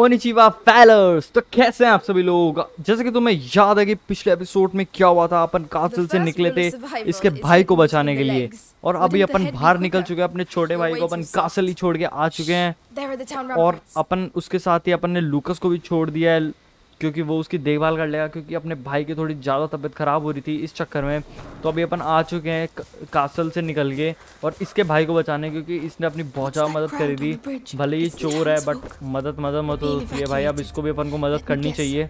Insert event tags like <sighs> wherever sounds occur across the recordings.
ओनिचिवा फैलर्स तो कैसे हैं आप सभी लोग? जैसे कि तुम्हें याद है कि पिछले एपिसोड में क्या हुआ था अपन कासल से निकले थे इसके भाई को बचाने के लिए। और अभी अपन बाहर निकल चुके हैं अपने छोटे भाई को अपन कासल ही छोड़ के आ चुके हैं। और अपन उसके साथ ही अपन ने लूकस को भी छोड़ दिया है। क्योंकि वो उसकी देखभाल कर लेगा क्योंकि अपने भाई की थोड़ी ज़्यादा तबीयत ख़राब हो रही थी इस चक्कर में। तो अभी अपन आ चुके हैं कासल से निकल के और इसके भाई को बचाने क्योंकि इसने अपनी बहुत ज़्यादा मदद करी थी। भले ये चोर है बट मदद मदद मदद होती है भाई अब इसको भी अपन को मदद करनी चाहिए।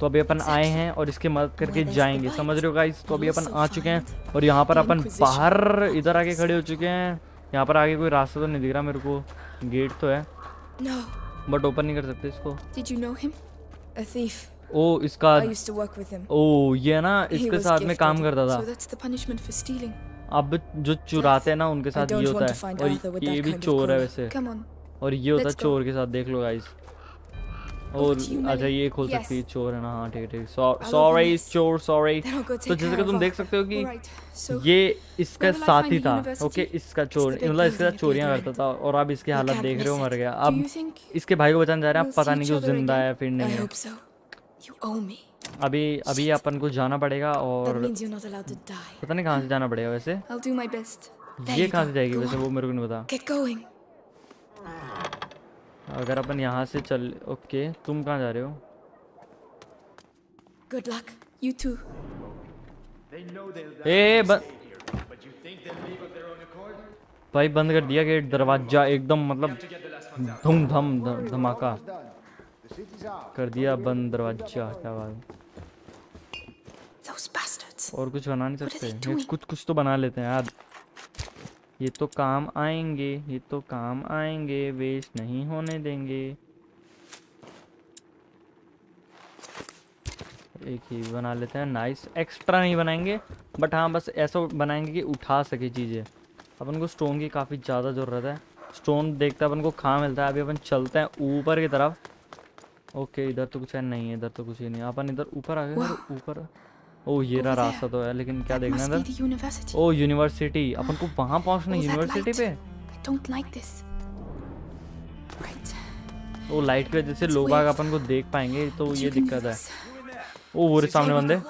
तो अभी अपन आए हैं और इसकी मदद करके जाएँगे समझ रहे हो गाइस तो अभी अपन आ चुके हैं और यहाँ पर अपन बाहर इधर आके खड़े हो चुके हैं। यहाँ पर आगे कोई रास्ता तो नहीं दिख रहा मेरे को। गेट तो है। बट ओपन नहीं कर सकते इसको। A thief. ओ इसका I used to work with him. ओ ये ना इसके साथ में काम करता था। So that's the punishment for stealing. अब जो चुराते हैं ना उनके साथ ये होता है। और ये भी चोर है वैसे। और ये होता है चोर के साथ देख लो गाइस और अच्छा ये खोल सकती है चोर है ना हाँ ठीक ठीक सॉरी चोर सॉरी तो जैसे कि तुम देख सकते हो कि ये इसका साथी था ओके इसका चोर मतलब इसके साथ चोरियाँ करता था और अब इसकी हालत देख रहे हो मर गया। अब इसके भाई को बचाने जा रहे हैं अब पता नहीं कि वो ज़िंदा है फिर नहीं है। अभी अभी अपन को जाना पड़ेगा और पता नहीं कहाँ से जाना पड़ेगा वैसे। ये कहाँ से जाएगी वैसे वो मेरे को नहीं पता। अगर अपन यहाँ से चल ओके तुम कहाँ जा रहे हो? Good luck. You too. ए. भाई बंद कर दिया गेट दरवाज़ा एकदम मतलब धूम धम धमाका। कर दिया बंद दरवाज़ा क्या बात। और कुछ बना नहीं सकते। कुछ कुछ तो बना लेते हैं यार। ये तो काम आएँगे ये तो काम आएँगे वेस्ट नहीं होने देंगे। एक ही बना लेते हैं नाइस एक्स्ट्रा नहीं बनाएँगे बट हाँ बस ऐसा बनाएँगे कि उठा सके चीज़ें। अपन को स्टोन की काफ़ी ज़्यादा ज़रूरत है। स्टोन देखते अपन को कहाँ मिलता है। अभी अपन चलते हैं ऊपर की तरफ़। ओके इधर तो कुछ है नहीं है इधर तो कुछ ही नहीं। अपन इधर ऊपर आ गए ऊपर। ओ ये रहा रास्ता तो है लेकिन क्या देखना है ओ यूनिवर्सिटी अपन को वहाँ पहुँचना यूनिवर्सिटी पे? ओ लाइट की वजह से लोग आग अपन को देख पाएँगे तो ये दिक्कत है। ओ वो सामने बंदे।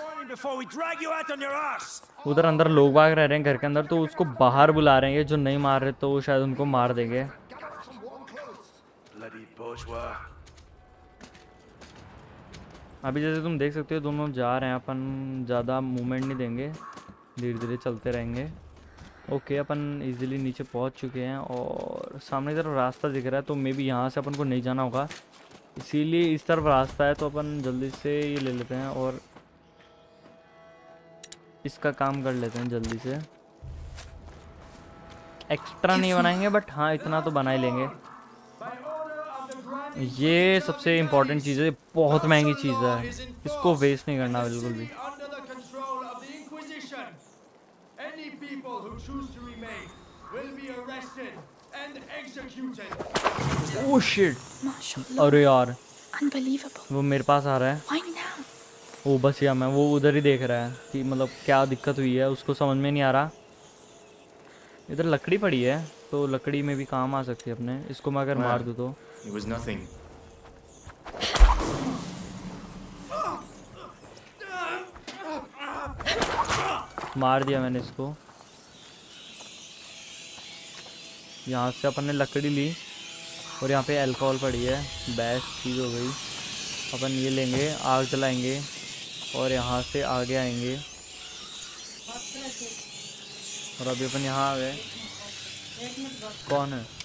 उधर अंदर लोग बाग रह रहे हैं घर के अंदर तो उसको बाहर बुला रहे हैं जो नहीं मार रहे तो शायद उनको मार देंगे। अभी जैसे तुम देख सकते हो दोनों जा रहे हैं अपन ज़्यादा मूवमेंट नहीं देंगे। धीरे धीरे चलते रहेंगे। ओके अपन इजीली नीचे पहुँच चुके हैं और सामने तरफ़ रास्ता दिख रहा है तो मे बी यहाँ से अपन को नहीं जाना होगा। इसीलिए इस तरफ़ रास्ता है तो अपन जल्दी से ये ले लेते हैं और इसका काम कर लेते हैं जल्दी से। एक्स्ट्रा नहीं बनाएँगे बट हाँ इतना तो बना ही लेंगे। ये सबसे इम्पोर्टेंट चीज़ है बहुत महँगी चीज़ है। इसको वेस्ट नहीं करना बिल्कुल भी। Oh shit. अरे यार। वो मेरे पास आ रहा है। वो बस या मैं वो उधर ही देख रहा है कि मतलब क्या दिक्कत हुई है उसको समझ में नहीं आ रहा। इधर लकड़ी पड़ी है तो लकड़ी में भी काम आ सकती है अपने। इसको मैं अगर मार दूँ तो। It was nothing. मार दिया मैंने इसको। यहाँ से अपन ने लकड़ी ली और यहाँ पे अल्कोहल पड़ी है। बेस्ट चीज़ हो गई। अपन ये लेंगे, आग जलाएँगे और यहाँ से आगे आएँगे। और अभी अपन यहाँ आ गए। कौन है?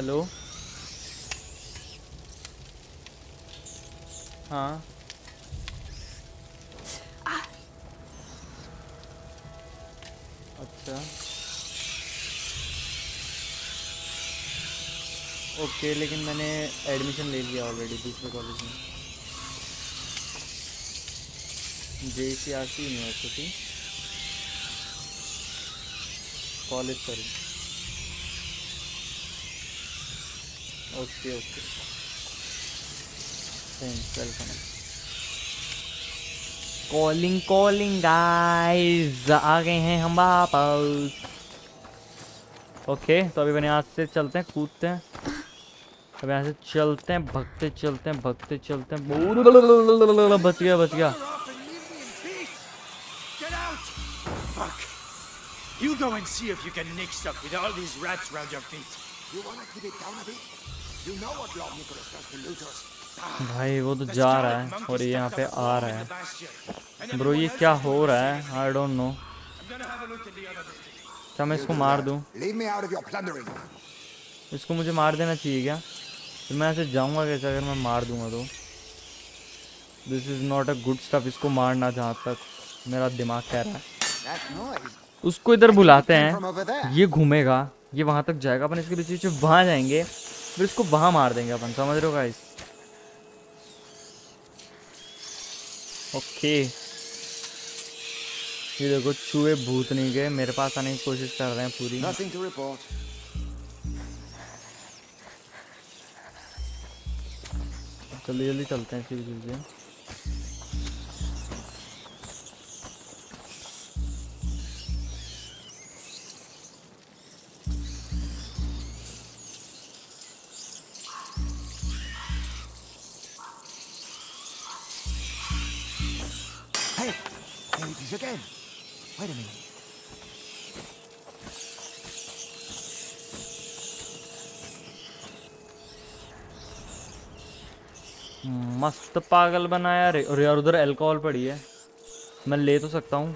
हेलो। हाँ। अच्छा। ओके, लेकिन मैंने एडमिशन ले लिया ऑलरेडी दूसरे कॉलेज में। J C R C university college sorry okay okay thanks welcome calling calling guys आ गए हैं हम वापस ओके तो अभी मैंने यहाँ से चलते हैं कूदते हैं अब यहाँ से चलते हैं भगते चलते हैं भगते चलते हैं बच गया बच गया You go and see if you can nick stuff with all these rats round your feet. You wanna keep it down a bit? भाई, वो तो जा रहा है और ये यहाँ पे आ रहा है। ब्रो, ये क्या हो रहा है? आई डोंट नो क्या मैं इसको मार दूँ. इसको मुझे मार देना चाहिए क्या? फिर मैं ऐसे जाऊँगा कैसे अगर मैं मार दूँगा तो? This is not a good stuff इसको मारना जहाँ तक मेरा दिमाग कह रहा है। उसको इधर बुलाते हैं. ये घूमेगा, ये वहाँ तक जाएगा, अपन इसके पीछे पीछे वहाँ जाएँगे। फिर इसको वहाँ मार देंगे अपन समझ रहे हो गाइस ओके ये देखो चूहे भूत नहीं गए मेरे पास आने की कोशिश कर रहे हैं पूरी. जल्दी जल्दी चलते हैं फिर सीधे is again. Wait a minute. मस्त पागल बनाया रे और यार उधर अल्कोहल पड़ी है मैं ले तो सकता हूँ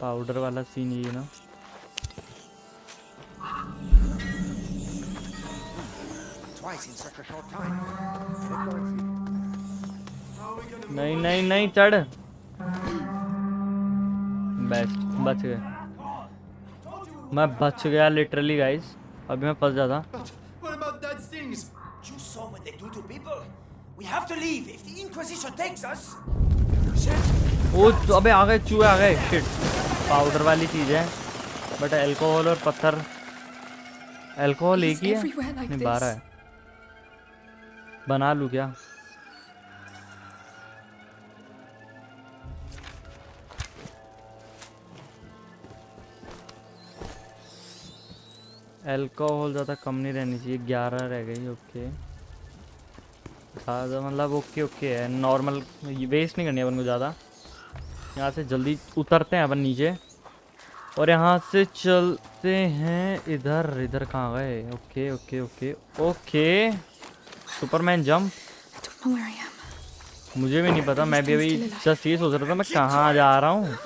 पाउडर वाला सीन ये ना twice in such a short time. नहीं नहीं नहीं चढ़। बेस्ट बच गए। मैं बच गया लिटरली गाइस अभी मैं फंस जाता व्हाट अबाउट अबे आ गए चूहे आ गए। शिट पाउडर वाली चीज़। है बट अल्कोहल और पत्थर। अल्कोहल एक ही है। नहीं बारह है बना लूँ क्या? एल्कोहल ज़्यादा कम नहीं रहनी चाहिए, ग्यारह रह गई ओके ज़्यादा मतलब ओके ओके है नॉर्मल वेस्ट नहीं करनी अपन को ज़्यादा. यहाँ से जल्दी उतरते हैं अपन नीचे. और यहाँ से चलते हैं इधर इधर कहाँ गए? Okay okay okay okay Superman jump. मुझे भी नहीं पता मैं भी अभी जस्ट ये सोच रहा था मैं कहाँ जा रहा हूँ.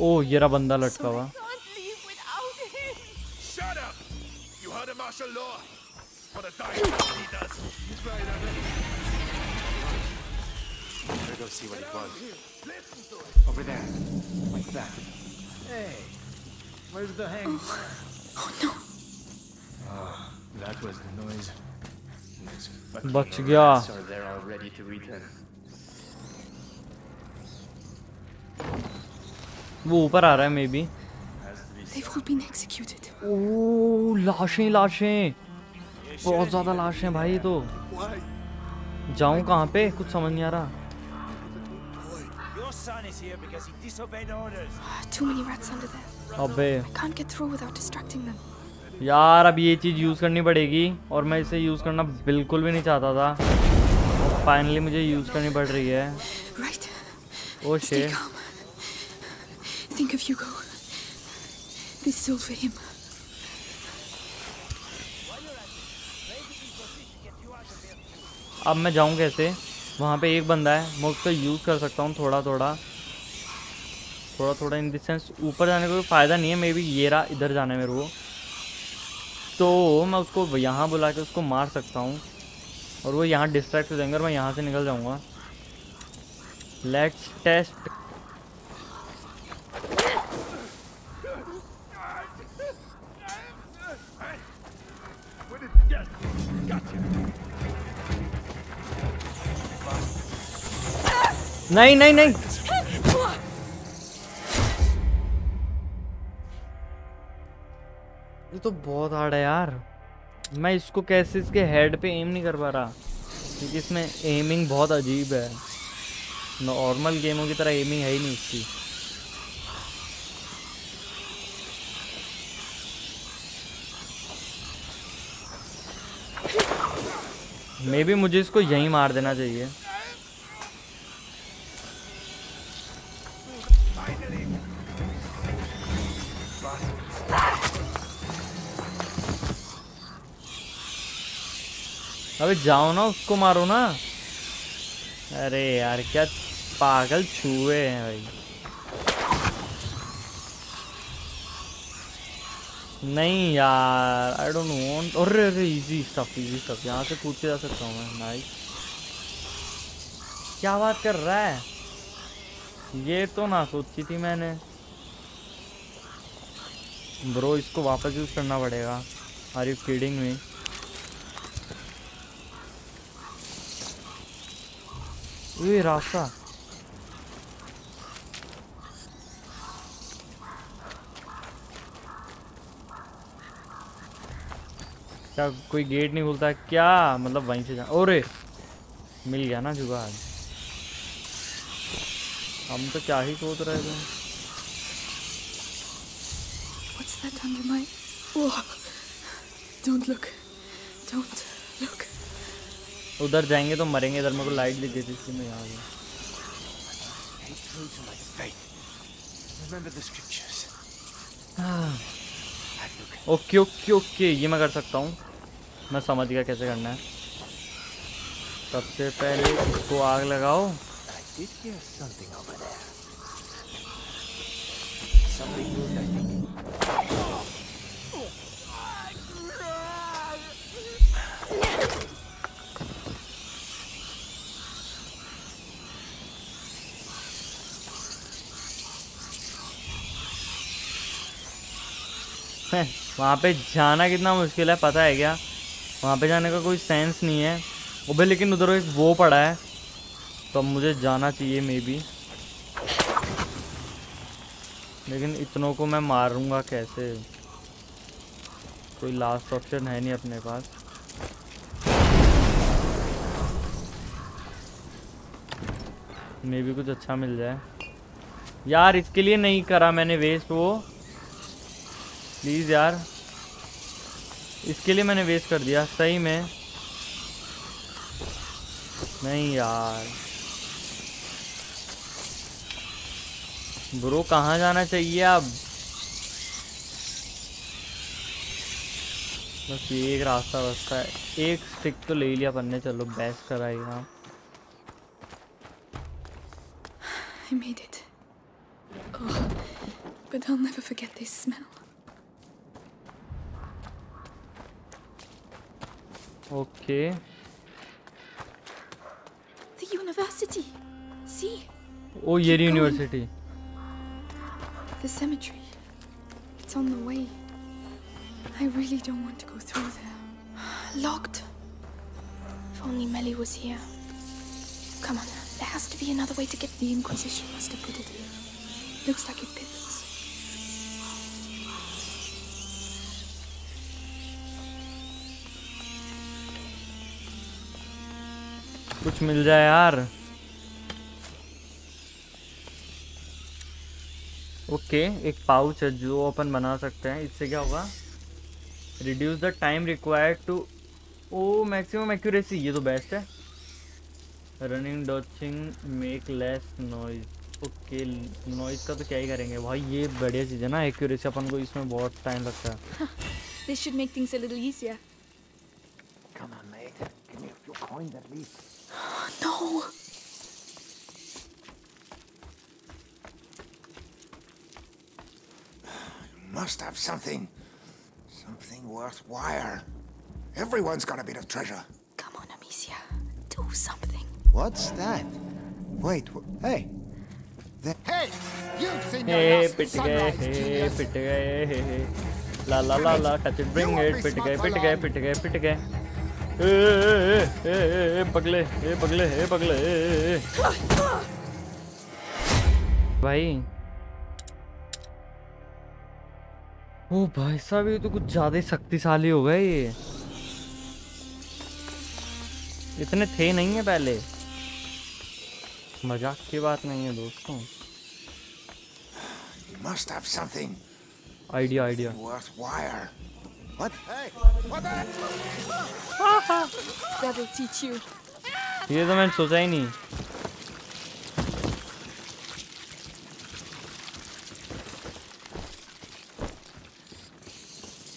ओह ये रहा बंदा लटका हुआ. Shut Better go see what it was. Over there. Like that. Hey, where's the hang? Oh oh no. Oh, That was the noise. all to return. वो ऊपर आ रहा है maybe They've all been executed. लाशें लाशें बहुत ज़्यादा लाशें भाई तो जाऊँ कहाँ पे कुछ समझ नहीं आ रहा son is here because he disobeyed orders. Too many rats under there. अबे I can't get through without distracting them. यार अब ये चीज़ यूज़ करनी पड़ेगी और मैं इसे यूज़ करना बिल्कुल भी नहीं चाहता था फाइनली मुझे यूज़ करनी पड़ रही है Right. ओ Stay शे calm. Think of Hugo. This is all for him. अब मैं जाऊँ कैसे वहाँ पे एक बंदा है, मैं उसका यूज़ कर सकता हूँ थोड़ा थोड़ा थोड़ा थोड़ा इन दिस ऊपर जाने का कोई फ़ायदा नहीं है, मे बी ये रहा इधर जाना है मेरे को तो मैं उसको यहाँ बुला के उसको मार सकता हूँ और वो यहाँ डिस्ट्रैक्ट हो जाएँगे और मैं यहाँ से निकल जाऊँगा। लेट्स टेस्ट नहीं नहीं नहीं। ये तो बहुत हार्ड है यार। मैं इसको कैसे इसके हेड पे एम नहीं कर पा रहा? क्योंकि इसमें एमिंग बहुत अजीब है। नॉर्मल गेमों की तरह एमिंग है ही नहीं इसकी। मे बी मुझे इसको यहीं मार देना चाहिए। अबे जाओ ना, उसको मारो ना। अरे यार, क्या पागल छुए हैं भाई। नहीं यार आई डोंट वांट अरे अरे इजी स्टफ़ इजी स्टफ़ यहाँ से कूद के जा सकता हूँ मैं। नाइस क्या बात कर रहा है? ये तो ना सोची थी मैंने। ब्रो इसको वापस यूज़ करना पड़ेगा। आर यू किडिंग मी ये रास्ता क्या कोई गेट नहीं खुलता क्या मतलब वहीं से जा ओरे मिल गया ना जुगाड़ हम तो क्या ही सोच रहे थे What's that under my. Whoa. Don't look. Don't. उधर जाएँगे तो मरेंगे इधर मेरे को लाइट दिख गई थी इसलिए मैं यहाँ गया। ओके ओके ओके ये मैं कर सकता हूँ। मैं समझ गया कैसे करना है। सबसे पहले इसको आग लगाओ। Something over there. Something good, I think. वहाँ पे जाना कितना मुश्किल है, पता है क्या? वहाँ पे जाने का कोई सेंस नहीं है। वो भी लेकिन उधर एक वो पड़ा है। तो अब मुझे जाना चाहिए मे बी लेकिन इतनों को मैं मारूँगा कैसे? कोई लास्ट ऑप्शन है नहीं अपने पास। मे बी कुछ अच्छा मिल जाए। यार, इसके लिए नहीं करा मैंने वेस्ट वो। प्लीज़ यार। इसके लिए मैंने वेस्ट कर दिया। सही में। नहीं यार। ब्रो कहाँ जाना चाहिए अब? बस ये एक रास्ता बसता है। एक स्टिक तो ले लिया अपन ने। चलो बेस्ट कराएगा I made it. Oh, but I'll never forget this smell. Okay. The university. See? Oh, Keep going. University. The cemetery. It's on the way. I really don't want to go through there. <sighs> Locked. If only Melly was here. Come on, there has to be another way to get the Inquisition must have put it here. Looks like it fits. कुछ मिल जाए यार। Okay एक pouch है जो अपन बना सकते हैं। इससे क्या होगा? Reduce the time required to oh maximum accuracy ये तो बेस्ट है। Running dodging make less noise okay noise का तो क्या ही करेंगे? भाई ये बढ़िया चीज़ है ना एक्यूरेसी अपन को इसमें बहुत टाइम लगता है। things a little easier. Come on, mate. Give me a few coins at No! You must have something. Something worthwhile. Everyone's got a bit of treasure. Come on, Amicia. Do something. What's that? Wait, hey. The hey! You've seen hey, your last sunrise, hey, Julius. Hey, hey, hey. La la la la, touch it, bring it, pit gaye, pit gaye, pit gaye, pit gaye. ए ए ए ए ए पगले ए पगले ए पगले। भाई ओ भाई साहब ये तो कुछ ज़्यादा ही शक्तिशाली हो गए ये इतने थे नहीं है पहले मज़ाक की बात नहीं है दोस्तों must have something idea idea worthwhile. What? Hey, what the? That'll teach you. ये तो मैंने सोचा ही नहीं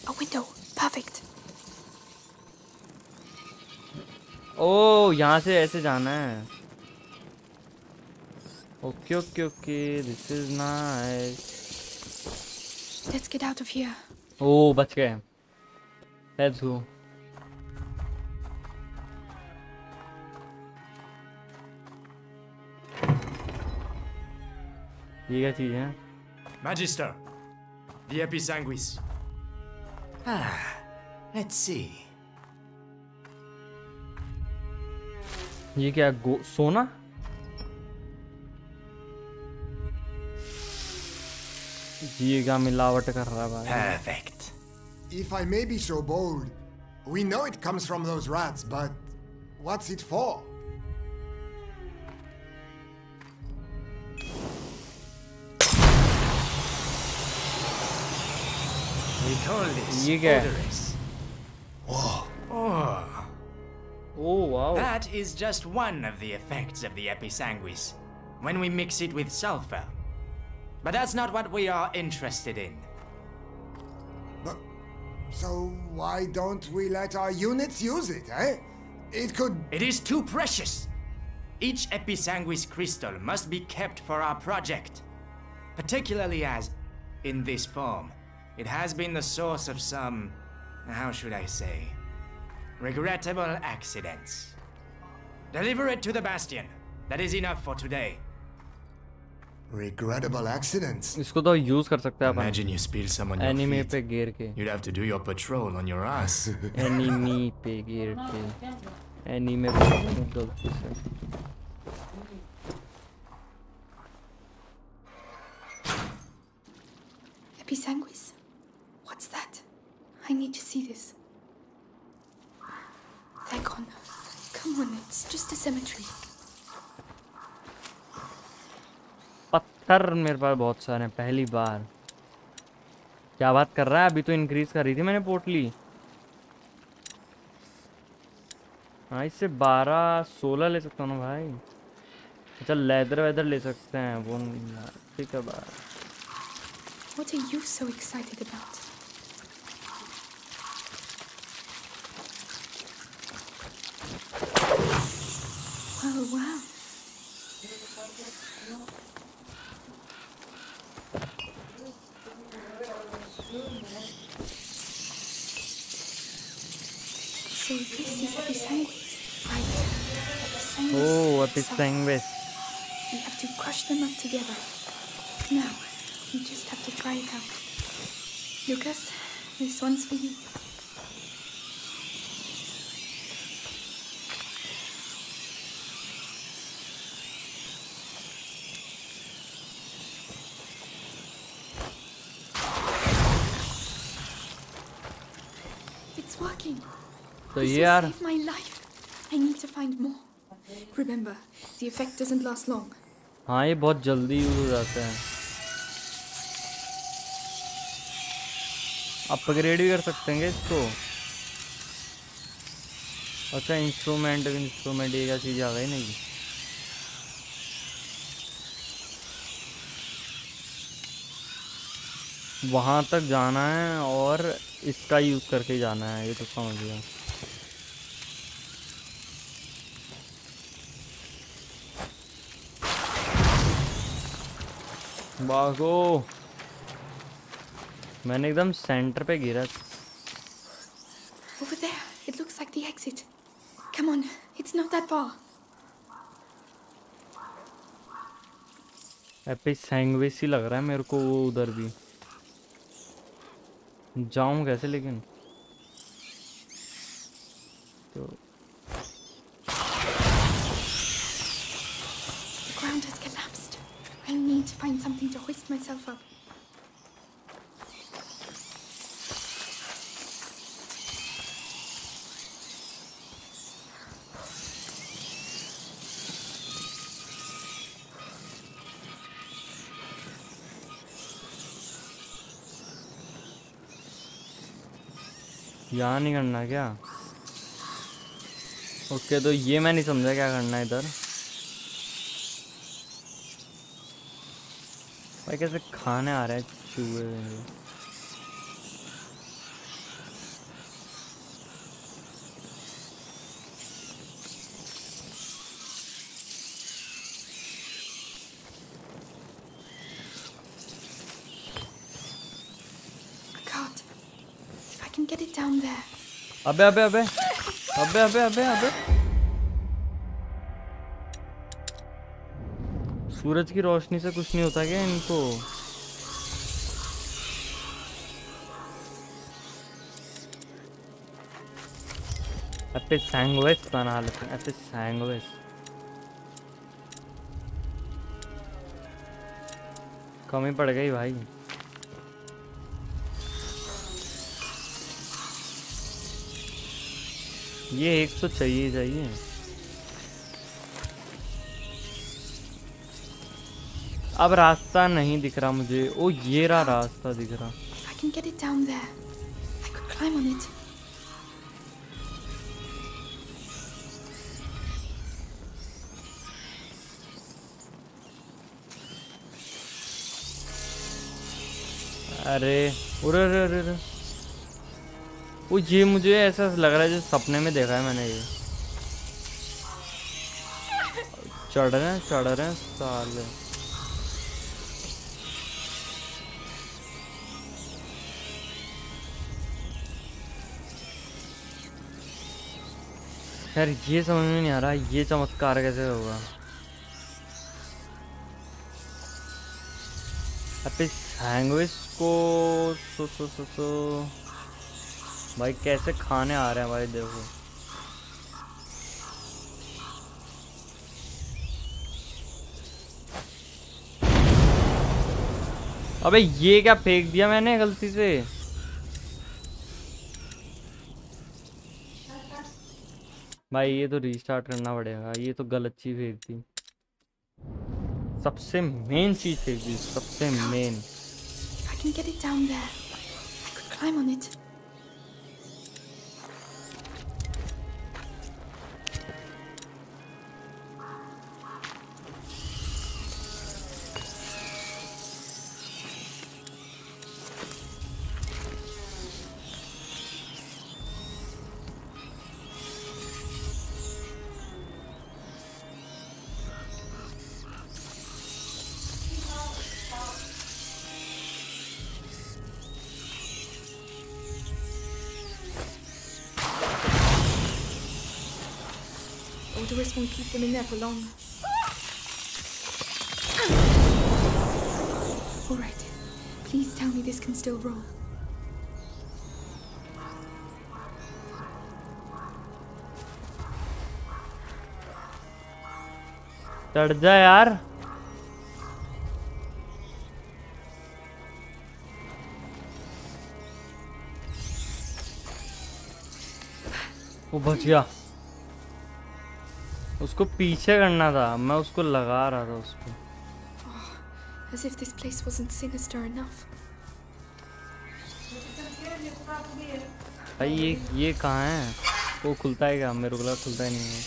A window. Perfect. ओ यहाँ से ऐसे जाना है okay okay okay this is nice Let's get out of here. Oh बच गए लेट्स गो ये क्या चीज है Magister, the Episanguis. Ah, let's see. ये क्या गो सोना ये क्या मिलावट कर रहा है भाई Perfect. If I may be so bold, we know it comes from those rats, but what's it for? You Yiga. Whoa. Oh. oh, wow. That is just one of the effects of the episanguis, when we mix it with sulfur. But that's not what we are interested in. But, so why don't we let our units use it, eh? It could... It is too precious! Each episanguis crystal must be kept for our project, particularly as in this form. it has been the source of some, how should I say, regrettable accidents. Deliver it to the Bastion. That is enough for today. Regrettable accidents. इसको तो use कर सकते हैं अपन Imagine you spill some on your enemy feet. पे गिर के You'd have to do your patrol on your ass. <laughs> Enemy पे गिर के एनीमे पे गलती से Episanguis? What's that? I need to see this. They're gone. Come on, it's just a cemetery. पत्थर मेरे पास बहुत सारे हैं पहली बार क्या बात कर रहा है अभी तो इंक्रीज कर रही थी मैंने पोटली हाँ इससे बारह सोलह ले सकता हूँ ना भाई अच्छा लेदर वेदर ले सकते हैं वो ठीक है भाई What are you so excited about? thing with. We have to crush them up together. Now, we just have to try it out. Lucas, this one's for you. It's working. So this yeah. The effect doesn't last long. हाँ ये बहुत जल्दी use हो जाता है। Upgrade भी कर सकते हैं इसको? अच्छा इंस्ट्रूमेंट इंस्ट्रूमेंट ये क्या चीज़ आ गई नहीं? वहाँ तक जाना है और इसका यूज़ करके जाना है, ये तो समझ गया। भागो मैंने एकदम सेंटर पे गिरा Over there, it looks like the exit. Come on, it's not that far. Epic सैंगवेसी लग रहा है मेरे को वो उधर भी जाऊँ कैसे लेकिन यहाँ नहीं करना क्या? ओके तो ये मैं नहीं समझा क्या करना इधर। भाई, कैसे खाने आ रहे हैं चूहे God, if I can get it down there. अबे अबे अबे। अबे अबे अबे अबे। सूरज की रोशनी से कुछ नहीं होता क्या इनको? एपिस सैंगवेस बना लेते हैं एपिस सैंगवेस कमी पड़ गई भाई। ये एक तो चाहिए चाहिए। अब रास्ता नहीं दिख रहा मुझे। ओ ये रहा रास्ता दिख रहा। I can get it down there, I could climb on it. अरे अरे अरे अरे वो ये मुझे ऐसा लग रहा है जो सपने में देखा है मैंने ये। चढ़ रहे हैं, चढ़ रहे हैं, साले। यार, ये समझ में नहीं आ रहा, ये चमत्कार कैसे होगा? अबे सैंडविच को सो सो सो सो। भाई कैसे खाने आ रहे हैं भाई देखो। अबे ये क्या फेंक दिया मैंने गलती से? भाई ये तो रीस्टार्ट करना पड़ेगा। ये तो गलत चीज़ फेंक दी। सबसे मेन चीज़ फेंक दी सबसे main I can get it down there, I could climb on it. keep them in there for long. All right. Please tell me this can still roll. चढ़ जा यार वो बच गया उसको पीछे करना था मैं उसको लगा रहा था उसको As if this place wasn't sinister enough. भाई ये ये कहाँ है? वो खुलता है क्या? मेरे को खुलता ही नहीं है।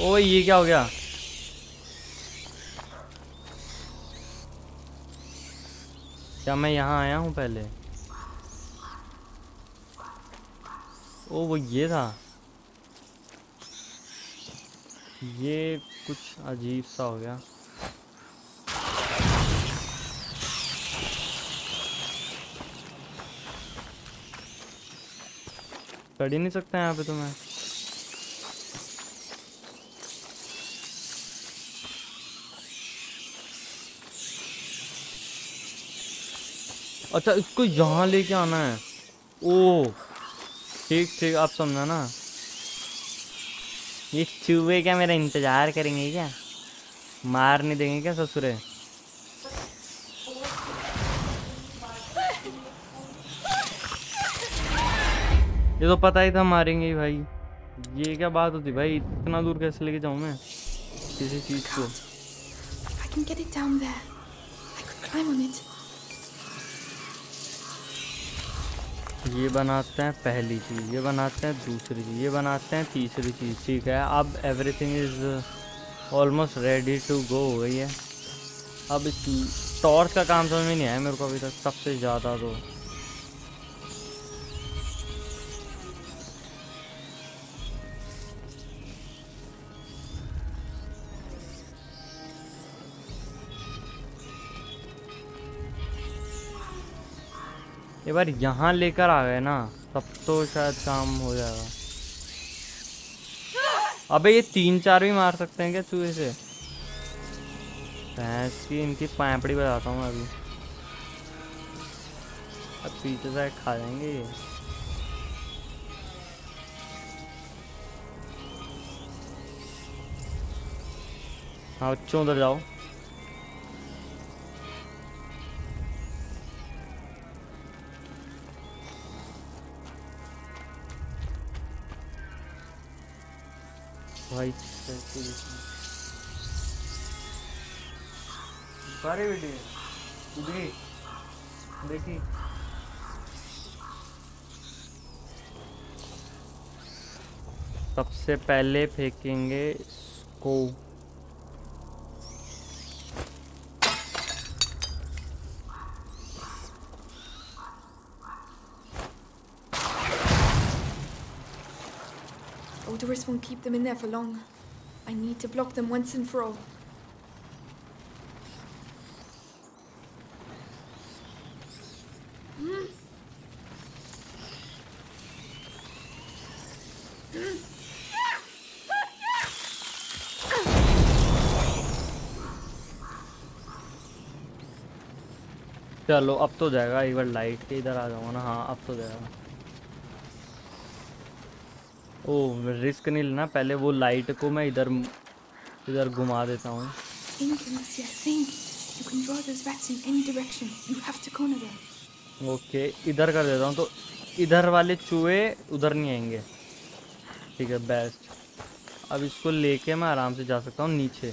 ओ ये क्या हो गया? क्या मैं यहाँ आया हूँ पहले? ओ वो ये था। ये कुछ अजीब सा हो गया। चढ़ ही नहीं सकता यहाँ पे तो मैं। अच्छा इसको यहाँ लेके आना है। ओ ठीक ठीक, आप समझा ना। ये चूहे क्या मेरा इंतज़ार करेंगे क्या? मार नहीं देंगे क्या ससुरे? ये तो पता ही था मारेंगे ही भाई। ये क्या बात होती भाई? इतना दूर कैसे लेके जाऊँ मैं? किसी चीज़ को। I can get it down there, I could climb on it. ये बनाते हैं पहली चीज़, ये बनाते हैं दूसरी चीज़, ये बनाते हैं तीसरी चीज़, ठीक है? अब everything is almost ready to go हो गई है। अब टॉर्च का काम समझ में नहीं आया मेरे को अभी तक सबसे ज़्यादा तो। एक बार यहाँ लेकर आ गए ना, तब तो शायद काम हो जाएगा। अबे ये तीन चार भी मार सकते हैं क्या चूहे से? भैंस की इनकी पैंपड़ी बजाता हूँ अभी। अब पीछे से खा जाएँगे ये। हाँ बच्चों, उधर जाओ। भाई सारे बेटे उधरी देखी। सबसे पहले फेंकेंगे इसको। won't keep them in there for long. I need to block them once and for all. चलो अब तो जाएगा एक बार लाइट के इधर आ जाऊंगा ना हाँ अब तो जाएगा ओ रिस्क नहीं लेना पहले वो लाइट को मैं इधर इधर घुमा देता हूँ। ओके इधर कर देता हूँ तो इधर वाले चूहे उधर नहीं आएँगे। ठीक है बेस्ट अब इसको लेके मैं आराम से जा सकता हूँ नीचे।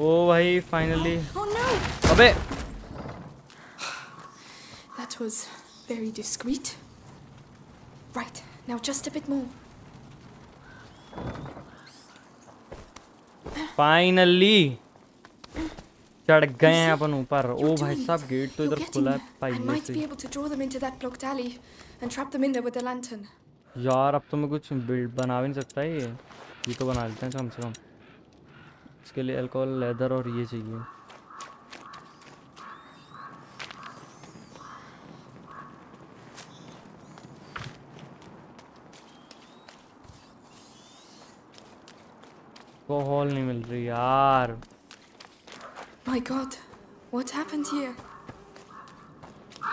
ओ भाई फाइनली अबे! That was very discreet right now just a bit more finally चढ़ गए हैं अपन ऊपर। ओ भाई साहब गेट तो इधर खुला है यार अब तो मैं कुछ बिल्ड बना भी नहीं सकता ये। ये तो बना लेते हैं कम से कम। इसके लिए अल्कोहल लेदर और ये चाहिए। अल्कोहल नहीं मिल रही यार। My God what happened here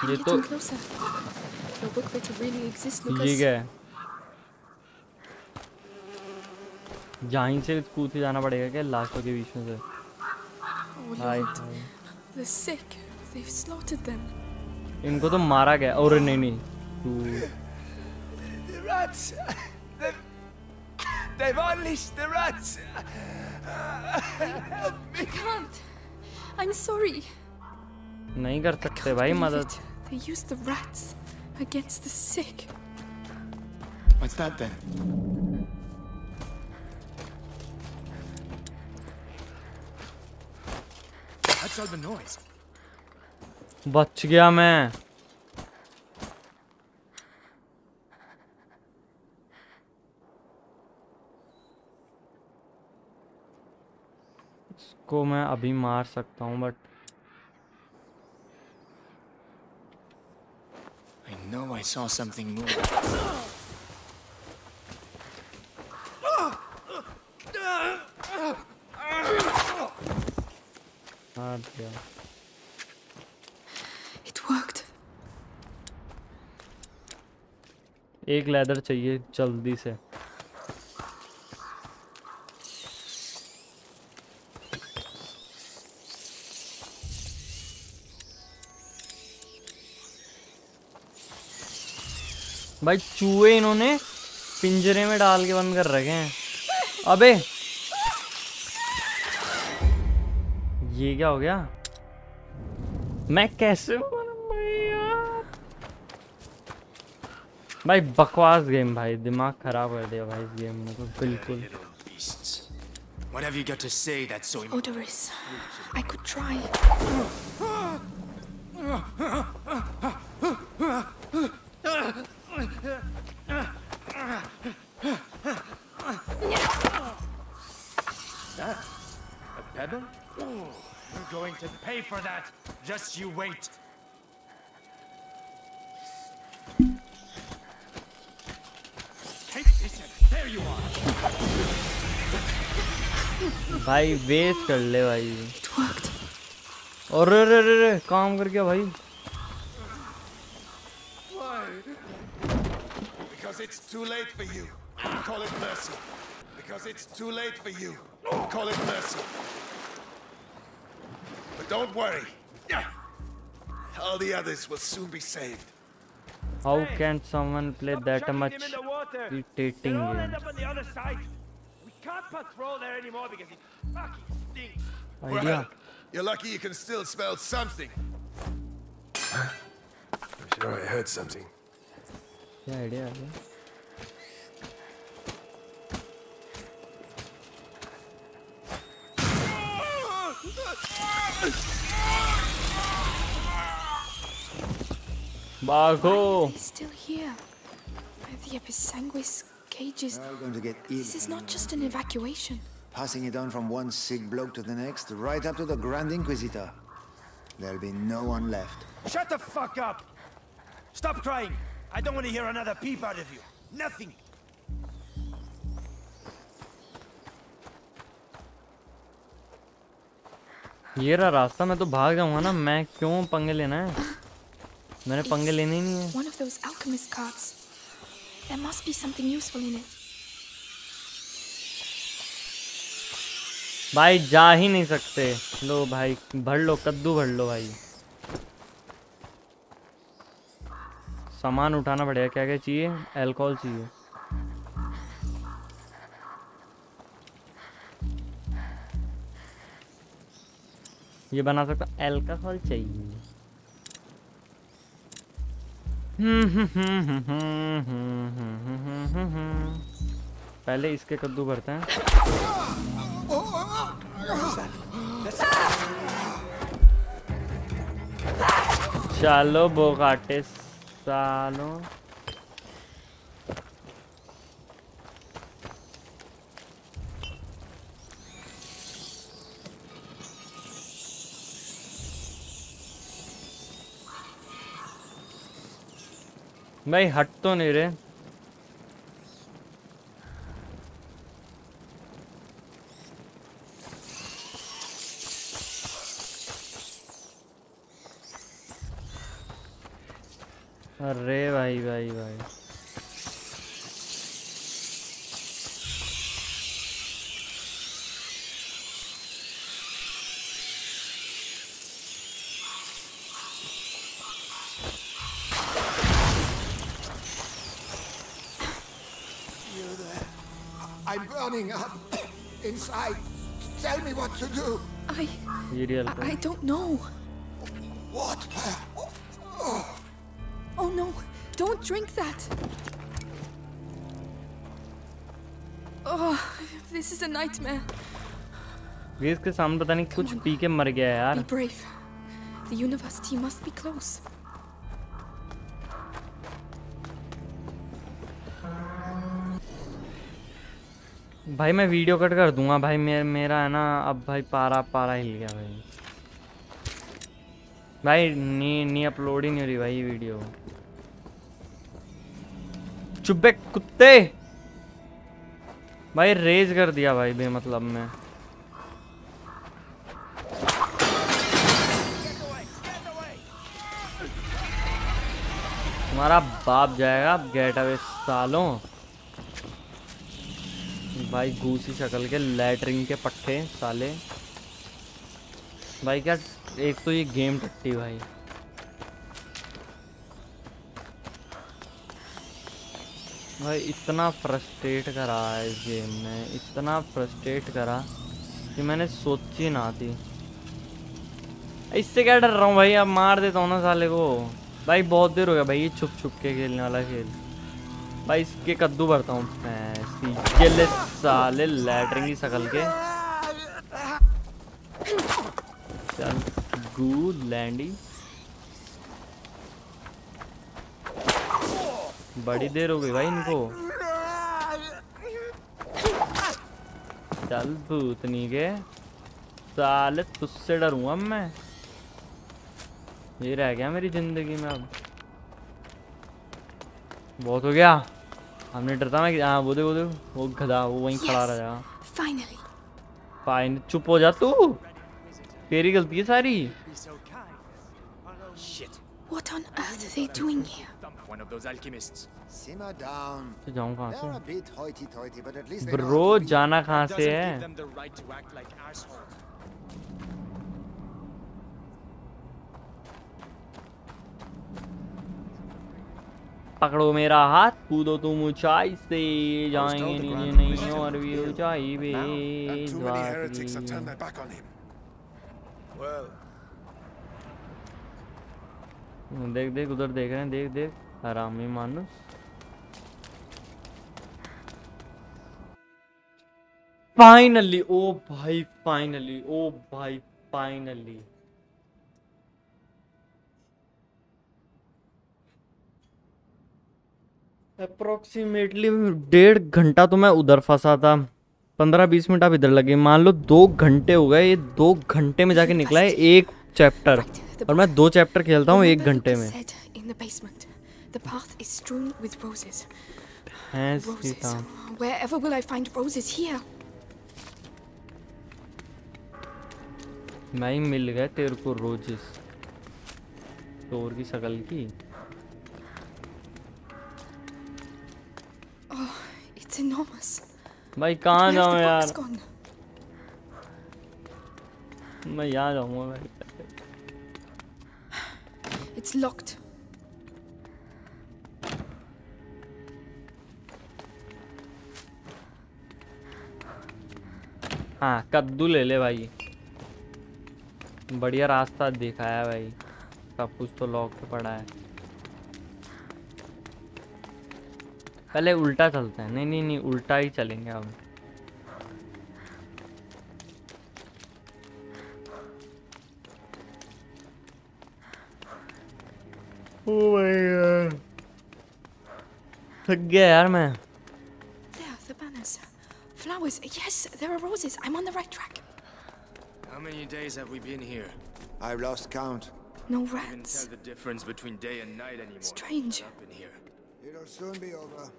ये तो ठीक है। यहीं से कूद के जाना पड़ेगा क्या लास्ट के बीच में से? The sick. They've slaughtered them. इनको तो मारा गया। और नहीं नहीं। <laughs> They've, they've unleashed the rats! I can't. I'm sorry. नहीं कर सकते भाई Believe मदद it. They used the rats against the sick. What's that then? That's all the noise. बच गया मैं इसको मैं अभी मार सकता हूँ but I know I saw something move. It worked. एक लेदर चाहिए जल्दी से भाई चूहे इन्होंने पिंजरे में डाल के बंद कर रखे हैं अबे ये क्या हो गया मैं कैसे भाई बकवास गेम भाई दिमाग खराब कर दिया भाई इस गेम में तो बिल्कुल What have you got to say that's so Odorous. I could try. pay for that. Just you wait. Take this and there you are. भाई वेस्ट कर ले भाई It worked. और रे रे रे रे काम कर गया भाई Why? Because it's too late for you. Call it mercy. Because it's too late for you. Call it mercy. Don't worry. All the others will soon be saved. How can someone play that much irritating game? We can't patrol there anymore because it fucking stinks. Well, well. You're lucky you can still smell something. I'm sure I heard something. Yeah, idea. Yeah, yeah. भागो He's still here. The Episanguis cages. They're going to get This is not just an evacuation. Passing it on from one sick bloke to the next, right up to the Grand Inquisitor. There'll be no one left. Shut the fuck up! Stop crying! I don't want to hear another peep out of you. Nothing. ये रहा रास्ता मैं तो भाग जाऊँगा ना। मैं क्यों पंगे लेना है? मैंने पंगे लेने ही नहीं है। One of those alchemist carts. There must be something useful in it. भाई जा ही नहीं सकते। लो भाई भर लो कद्दू भर लो भाई। सामान उठाना पड़ेगा क्या क्या चाहिए? अल्कोहल चाहिए। ये बना सकता अल्कोहल चाहिए। पहले इसके कद्दू भरते हैं। चलो बोगाटे सालो भाई हट तो नहीं रहे अरे भाई भाई भाई। burning up <coughs> inside. Tell me what to do. I. ये real I, I don't know. What? Oh no! Don't drink that! Oh, this is a nightmare. ये इसके सामने पता नहीं कुछ पी के मर गया है यार Be brave. The university must be close. भाई मैं वीडियो कट कर दूँगा भाई, मेरा मेरा है ना, अब भाई पारा पारा हिल गया भाई। भाई, नी नी अपलोड ही नहीं हो रही भाई वीडियो। चुप्पे कुत्ते! भाई रेज कर दिया भाई बेमतलब में। तुम्हारा बाप जाएगा गेट अवे सालों। भाई घूसी शक्ल के लैटरिन के पट्टे, साले। भाई क्या, एक तो ये गेम टट्टी भाई। भाई इतना फ्रस्ट्रेट करा है इस गेम ने, इतना फ्रस्ट्रेट करा कि मैंने सोची ना थी। इससे क्या डर रहा हूँ भाई, अब मार देता हूँ ना साले को। भाई बहुत देर हो गया भाई, ये छुप छुप के खेलने वाला खेल। भाई इसके कद्दू भरता हूँ मैं साले लैटरिंग की शकल के। लैंडी। बड़ी देर हो गई भाई इनको। चल भूतनी के। साले तुझसे डरूँगा मैं। ये रह गया मेरी ज़िंदगी में अब। बहुत हो गया। हमने डरता मैं हाँ वो देखो देखो वो गधा वो वहीं खड़ा रह जा Finally. फाइन चुप हो जा तू तेरी गलती है सारी Shit. What on earth are they doing here? One of those alchemists. Simmer down. तो जाऊँ कहाँ से be. जाना कहाँ से है give them the right to act like assholes. पकड़ो मेरा हाथ कूदो तुम ऊंचाई से जाएँगे नहीं और भी ऊंचाई पे hmm, देख देख उधर देख रहे हैं देख देख। आराम ही मानो। फाइनली ओ oh भाई फाइनली ओ oh भाई फाइनली अप्रोक्सीमेटली डेढ़ घंटा तो मैं उधर फंसा था। पंद्रह बीस मिनट आप इधर लगे। मान लो दो घंटे हो गए। ये दो घंटे में जाके निकला है एक चैप्टर और मैं दो चैप्टर खेलता हूँ एक घंटे में। the path is strewn with roses. Roses. Wherever will I find roses? Here? मैं ही मिल गया तेरे को रोजेस चोर की शकल की? It's enormous. भाई कहाँ जाऊँ यार? मैं यहाँ जाऊँगा भाई। It's locked. हाँ कद्दू ले ले भाई। बढ़िया रास्ता दिखाया भाई। सब कुछ तो लॉक पे पड़ा है। पहले उल्टा चलते हैं नहीं नहीं नहीं उल्टा ही चलेंगे अब ओ भाई यार थक गया यार मैं There, the banners. Flowers. Yes, there are roses. I'm on the right track. How many days have we been here? I've lost count. No Can rats. tell the difference between day and night anymore. Strange. Up in here. It'll soon be over.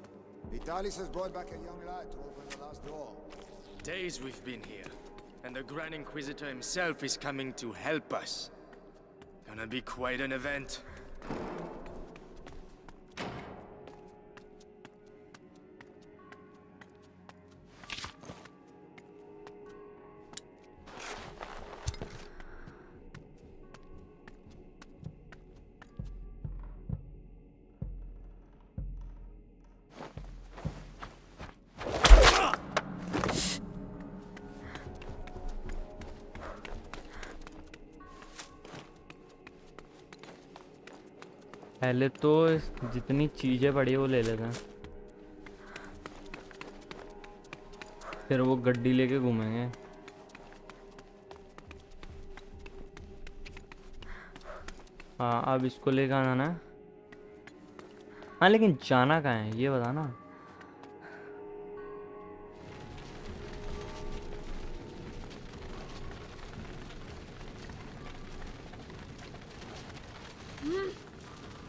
Vitalis has brought back a young lad to open the last door. Days we've been here, and the Grand Inquisitor himself is coming to help us. Gonna be quite an event. पहले तो जितनी चीज़ें पड़ी वो ले लेते हैं। फिर वो गड्डी लेके घूमेंगे। हाँ अब इसको लेकर आना है हाँ लेकिन जाना कहाँ है? ये बता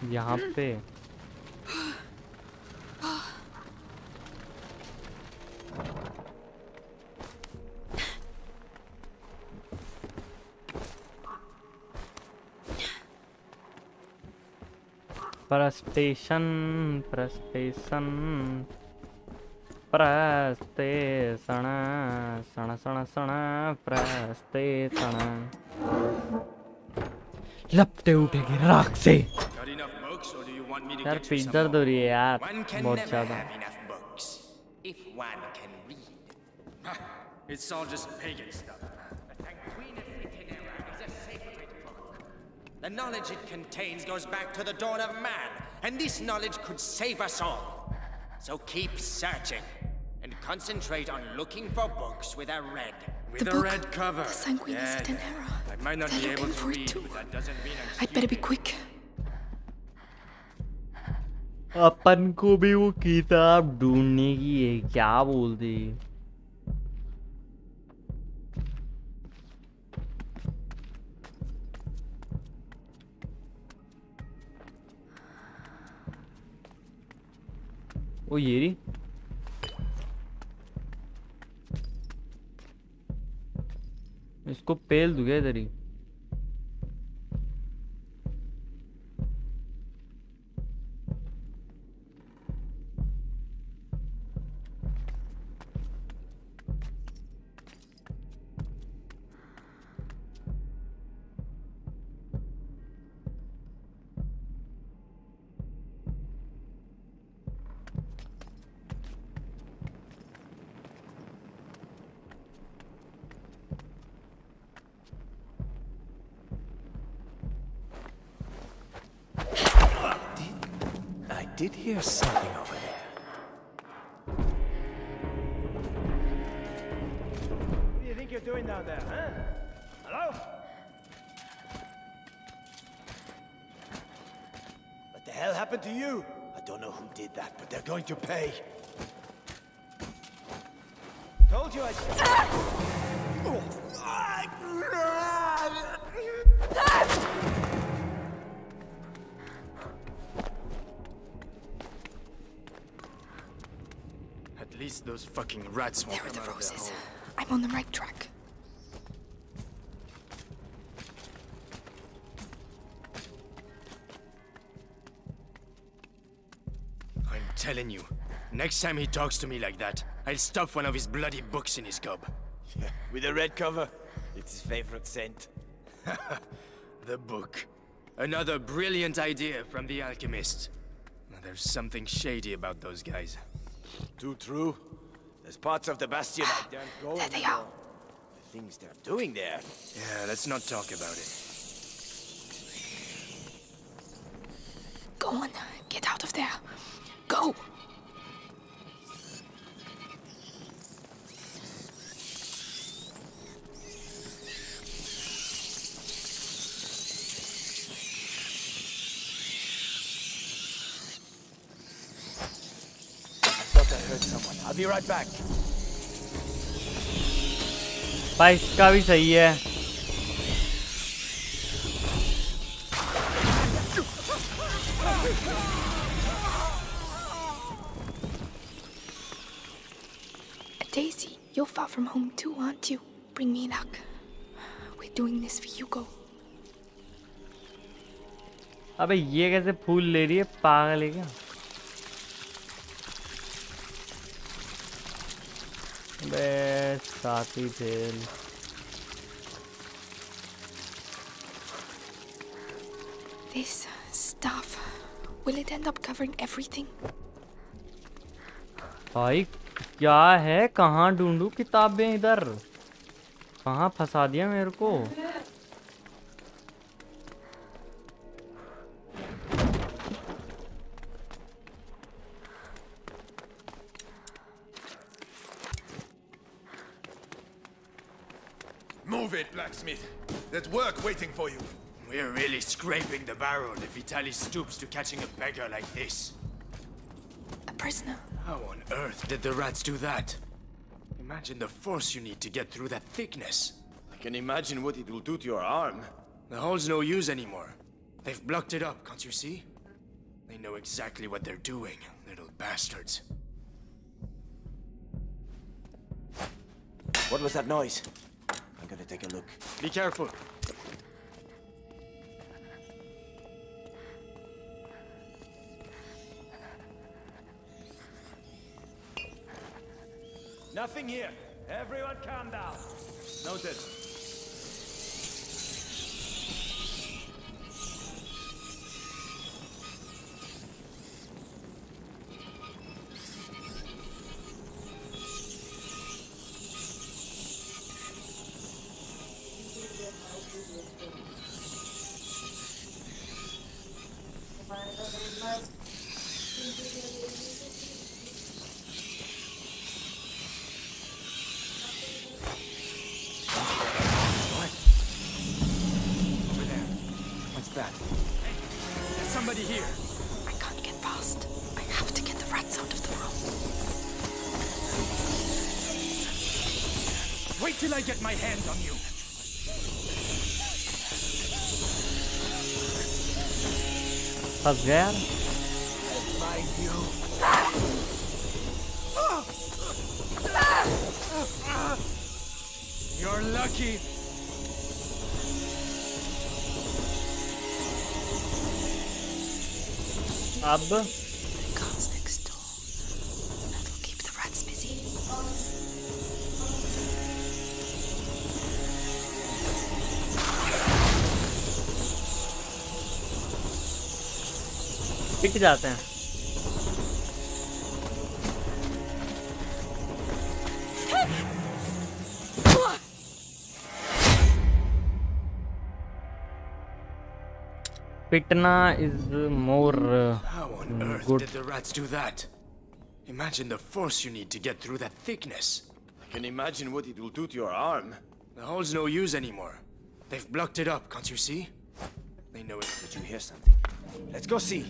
यहाँ पे। प्रस्टेशन प्रस्टेशन। प्रस्टेशन सण सण सण प्रस्टेशन। लपटे उठेगी राख से। यार get you पीठ some दर्द more? हो रही है यार One can बहुत never ज्यादा have enough books. If one can read. <laughs> Ha, It's all just pagan stuff. The Sanguinus Itinera is a sacred book. The knowledge it contains goes back to the dawn of man, and this knowledge could save us all. So keep searching and concentrate on looking for books with a red. With The a book, red cover. The Sanguinis Yeah, Tenera. I might not They're be able looking to for it read, too. but that doesn't mean I'm I'd better be stupid. quick. अपन को भी वो किताब ढूँढने की है, क्या बोलते ओ, ये रही इसको पेल दूँगा इधर ही? Did hear something over there. What do you think you're doing down there, huh? Hello? What the hell happened to you? I don't know who did that, but they're going to pay. Told you I'd... Ah! Least those fucking rats won't There are the out of their roses. hole. I'm on the right track. I'm telling you, next time he talks to me like that, I'll stuff one of his bloody books in his gob. Yeah, <laughs> with a red cover. It's his favorite scent. <laughs> The book. Another brilliant idea from the alchemist. There's something shady about those guys. Too true. There's parts of the Bastion I <sighs> daren't go There they anymore. are. The things they're doing there. Yeah, let's not talk about it. Go on, get out of there. Go! I thought I heard someone. I'll be right back. भाई इसका भी सही है Daisy, you're far from home too, aren't you? Bring me luck. We're doing this for Hugo. अबे ये कैसे फूल ले रही है पागल है क्या बे साथी fail This stuff, will it end up covering everything? भाई क्या है कहाँ ढूंढूं किताबें इधर कहाँ फंसा दिया मेरे को the barrel if Vitaly stoops to catching a beggar like this. A prisoner. How on earth did the rats do that? Imagine the force you need to get through that thickness. I can imagine what it will do to your arm. The hole's no use anymore. They've blocked it up, can't you see? They know exactly what they're doing, little bastards. What was that noise? I'm gonna take a look. Be careful. Nothing here. Everyone calm down. Noted. फंस गया यार Find you. You're lucky. अब पिट जाते हैं पिटना is more How on earth good. did the rats do that? Imagine the force you need to get through that thickness. I can imagine what it will do to your arm. The hole's no use anymore. They've blocked it up, can't you see? They know it. Did you hear something? Let's go see.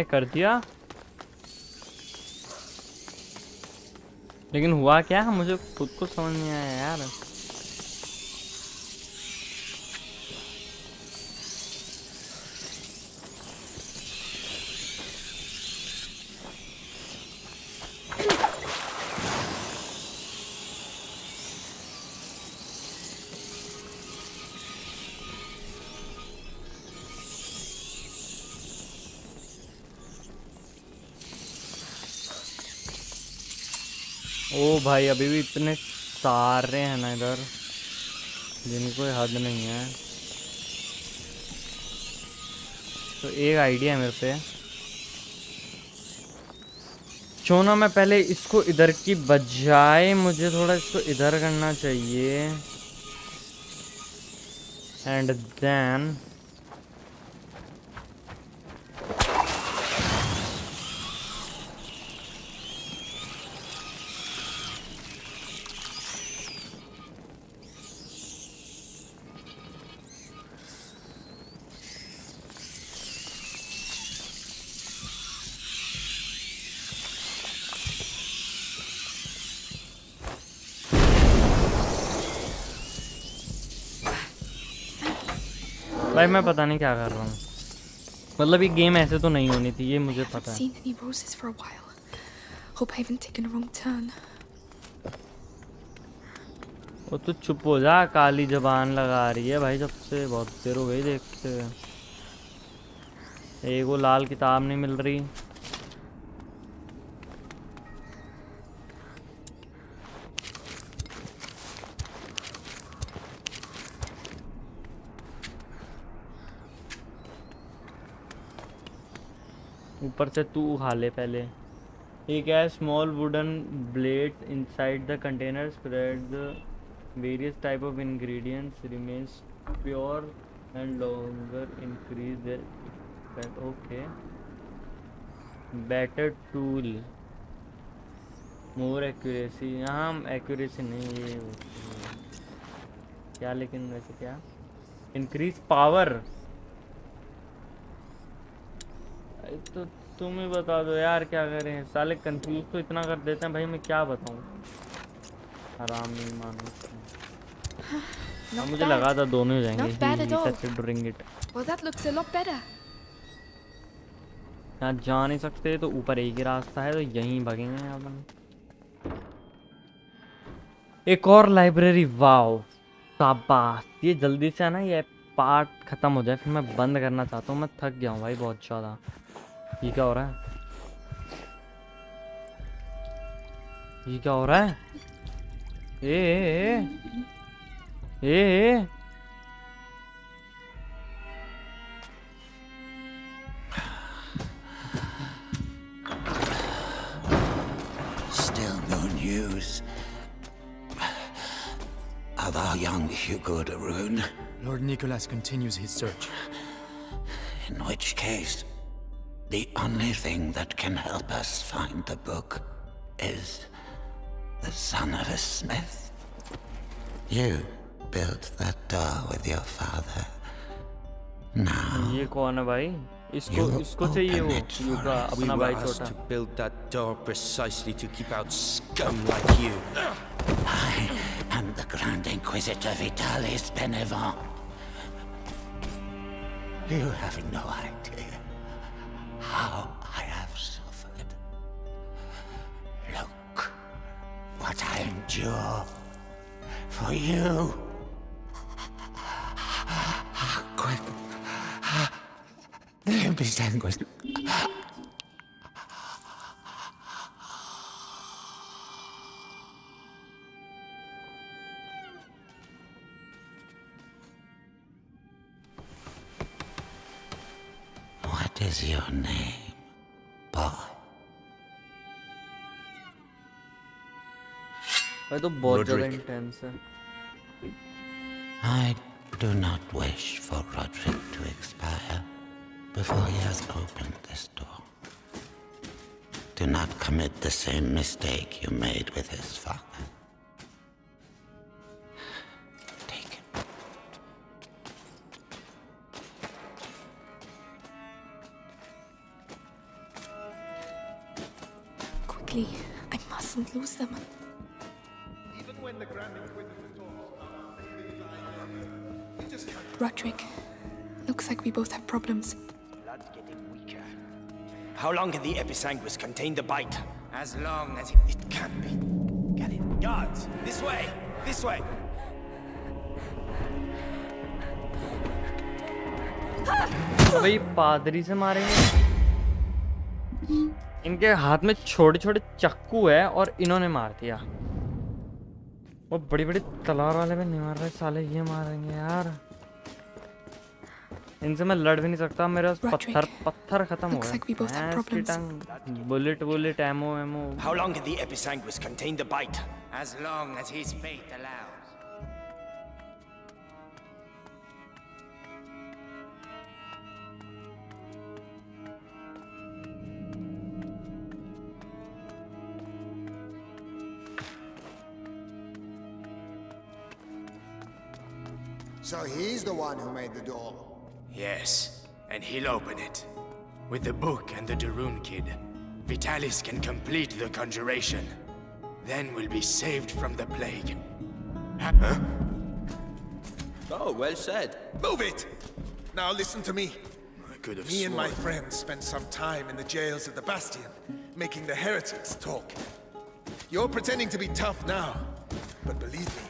मैंने कर दिया। लेकिन हुआ क्या? मुझे खुद को समझ नहीं आया यार। भाई, अभी भी इतने सारे हैं ना इधर, जिनको हद नहीं है। तो एक आइडिया है मेरे पे। क्यों ना मैं पहले इसको इधर की बजाय मुझे थोड़ा इसको इधर करना चाहिए। एंड देन मैं पता नहीं क्या कर रहा हूँ। मतलब ये गेम ऐसे तो नहीं होनी थी ये मुझे पता है. वो तो चुप हो जा काली जबान लगा रही है भाई जब से बहुत देर हो गई देखते एक वो लाल किताब नहीं मिल रही। ऊपर से तू उखा ले पहले। एक है small wooden blade inside the container spread the various type of ingredients remains pure and longer increase okay better tool more accuracy यहाँ एक्यूरेसी नहीं ये क्या लेकिन वैसे क्या? इंक्रीज पावर तो तुम ही बता दो यार क्या करें। साले कंफ्यूज तो इतना कर देते हैं भाई मैं क्या बताऊँ? आराम नहीं मानो <sighs> मुझे लगा था दोनों ही. जाएँगे. यहाँ जा नहीं सकते तो ऊपर एक ही रास्ता है तो यहीं भगेंगे अपन। एक और लाइब्रेरी वाओ शाबाश। ये जल्दी से है ना ये पार्ट ख़त्म हो जाए फिर मैं बंद करना चाहता हूँ। मैं थक गया हूँ भाई बहुत ज़्यादा। Игээ ураа. Игээ ураа. Ээ. Ээ. Still no news of our young Hugo de Rune. Lord Nicholas continues his search. In which case, the only thing that can help us find the book is the son of a smith. You built that door with your father. Now, ये कौन है भाई इसको You इसको चाहिए वो open it you for का us. We अपना were भाई asked छोटा to build that door precisely to keep out scum like you. I am the Grand Inquisitor Vitalis Benevent. You have no idea how I have suffered. Look what I endure for you. Quick. Let me sanguine. What is your name, boy? भाई तो बहुत ज़्यादा Roderick. Intense है I do not wish for Roderick to expire before he has opened this door. Do not commit the same mistake you made with his father. Both have problems. Blood's getting weaker. How long can the Episanguis contain the bite? As long as It can't be. Get it. Guards, this way! This way! तो भाई पादरी से मारेंगे इनके हाथ में छोटे छोटे चाकू है और इन्होंने मार दिया वो बड़ी बड़ी तलवार वाले पे नहीं मार रहे साले ये मारेंगे यार इनसे मैं लड़ भी नहीं सकता मेरे पास Roderick, पत्थर पत्थर खत्म हो looks like we both have गए bullet bullet ammo ammo How long can the Episanguis contain the bite? as long as his fate allows. So he's the one who made the door. Yes, and he'll open it. With the book and the Darun kid, Vitalis can complete the conjuration. Then we'll be saved from the plague. Huh? Oh, well said. Move it! Now listen to me. I could have Me and my sworn- friends spent some time in the jails of the Bastion, making the heretics talk. You're pretending to be tough now, but believe me,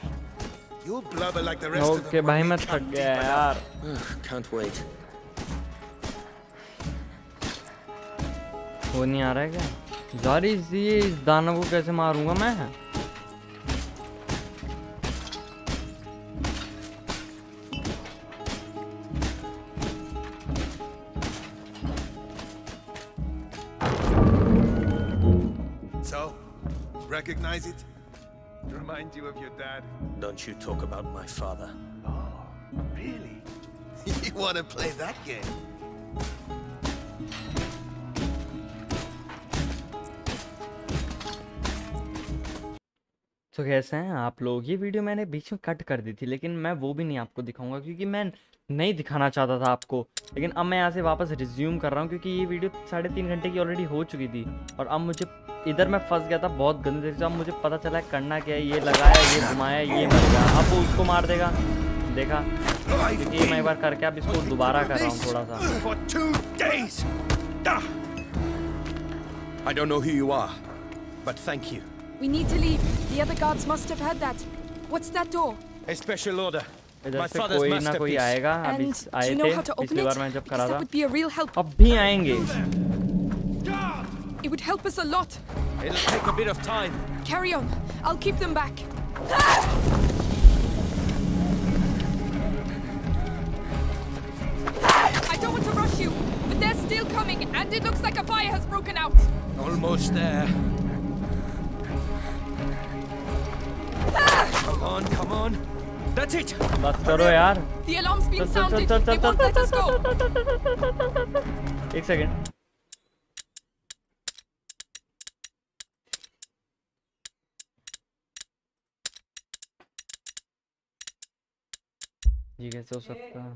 you'll blubber like the rest okay, of them. भाई मैं थक गया यार Can't wait. वो नहीं आ रहा है क्या यार इस ये इस दानव को कैसे मारूँगा मैं Remind you of your dad? Don't you talk about my father. Oh, Really? <laughs> you want to play that game? तो कैसे हैं आप लोग ये वीडियो मैंने बीच में कट कर दी थी लेकिन मैं वो भी नहीं आपको दिखाऊँगा क्योंकि मैं नहीं दिखाना चाहता था आपको लेकिन अब मैं यहाँ से वापस रिज्यूम कर रहा हूँ क्योंकि ये वीडियो साढ़े तीन घंटे की ऑलरेडी हो चुकी थी और अब मुझे इधर मैं फंस गया था बहुत गंदे तरीके से अब मुझे पता चला है करना क्या है ये लगाया ये घुमाया ये मर गया अब वो उसको मार देगा देखा क्योंकि मैं एक बार करके अब इसको दोबारा कर रहा हूँ थोड़ा सा For two days! Ah, I don't know who you are, but thank you. We need to leave. The other guards must have heard that. What's that door? A special order. इधर My से father's कोई ना कोई masterpiece. आएगा अभी And do आए you know थे how to open पिछली it? बार मैं जब Because करा that था would be a real help. अब भी आएँगे It would help us a lot. It'll take a bit of time. Carry on. I'll keep them back. I don't want to rush you, but they're still coming, and it looks like a fire has broken out. Almost there. Come on, come on. That's it. बस करो यार The alarm's been चल, चल, sounded. चल, They चल, won't चल, let us go. एक second ये कैसे हो सकता है?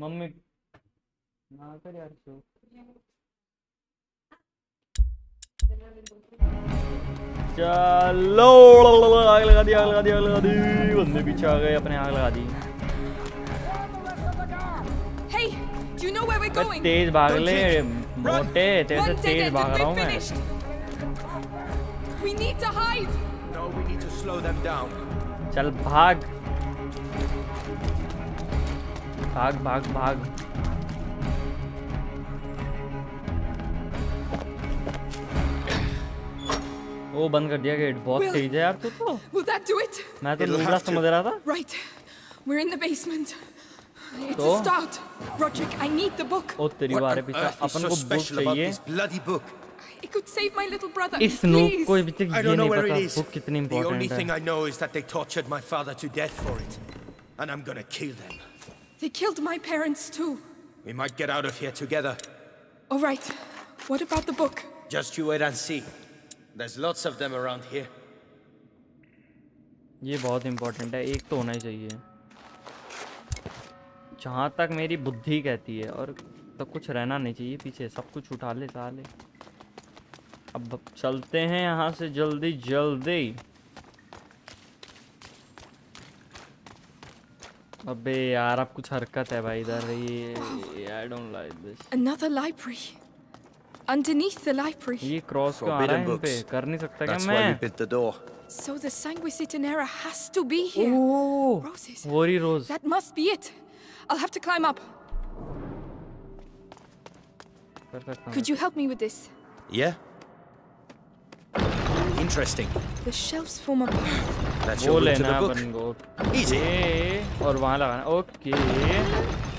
मम्मी ना कर यार चुप चलो आग लगा दी आग लगा दी आग लगा दी। बंदे पीछे आ गए अपने आग लगा दी। Hey, do you know where we're going? तेज भाग ले मोटे तेरे से तेज भाग रहा हूँ मैं। finished. We भाग भाग भाग वो बंद कर दिया गेट बहुत तेज है यार तू तो Will that do it? मैं तो to. समझ रहा था Right. We're in the basement. It's So? a start. Roderick, I need the book. ओ तेरी बारे पीछे अपन को बुक चाहिए bloody book? It could save my little brother. इस नूब को अभी तक ये नहीं पता बुक कितनी इंपॉर्टेंट है. The only thing I know is that they tortured my father to death for it. And I'm gonna kill them. They killed my parents too. We might get out of here together. All right. What about the book? Just you wait and see. There's lots of them around here. ये बहुत important है एक तो होना ही चाहिए जहाँ तक मेरी बुद्धि कहती है और तो कुछ रहना नहीं चाहिए पीछे सब कुछ उठा ले साले अब चलते हैं यहाँ से जल्दी जल्दी अबे यार अब कुछ हरकत है भाई इधर ये I don't like this Another library. Underneath the library. ये क्रॉस क्यों आ रहा है Forbidden इन पे books. कर नहीं सकता क्या That's why we मैं built the door. So the Sanguisitanera has to be here. Oh Roses. Worry rose That must be it. I'll have to climb up. कर सकता हूँ Could you help me with this? Yeah? Interesting. The shelves form a path. That's वो your route to लेना the है book. अपन को Easy. ये और वहाँ लगाना okay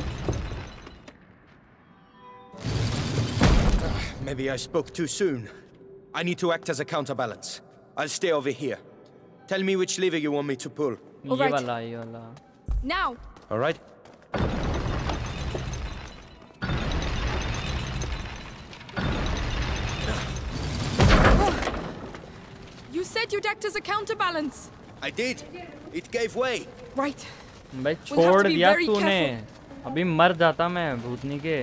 Maybe I spoke too soon. I need to act as a counterbalance. I'll stay over here. Tell me which lever you want me to pull. ये Alright. वाला ये वाला Now. All right? Said you'd act as a counterbalance. I did. It gave way. Right. भाई छोड़ दिया तूने अभी मर जाता मैं भूतनी के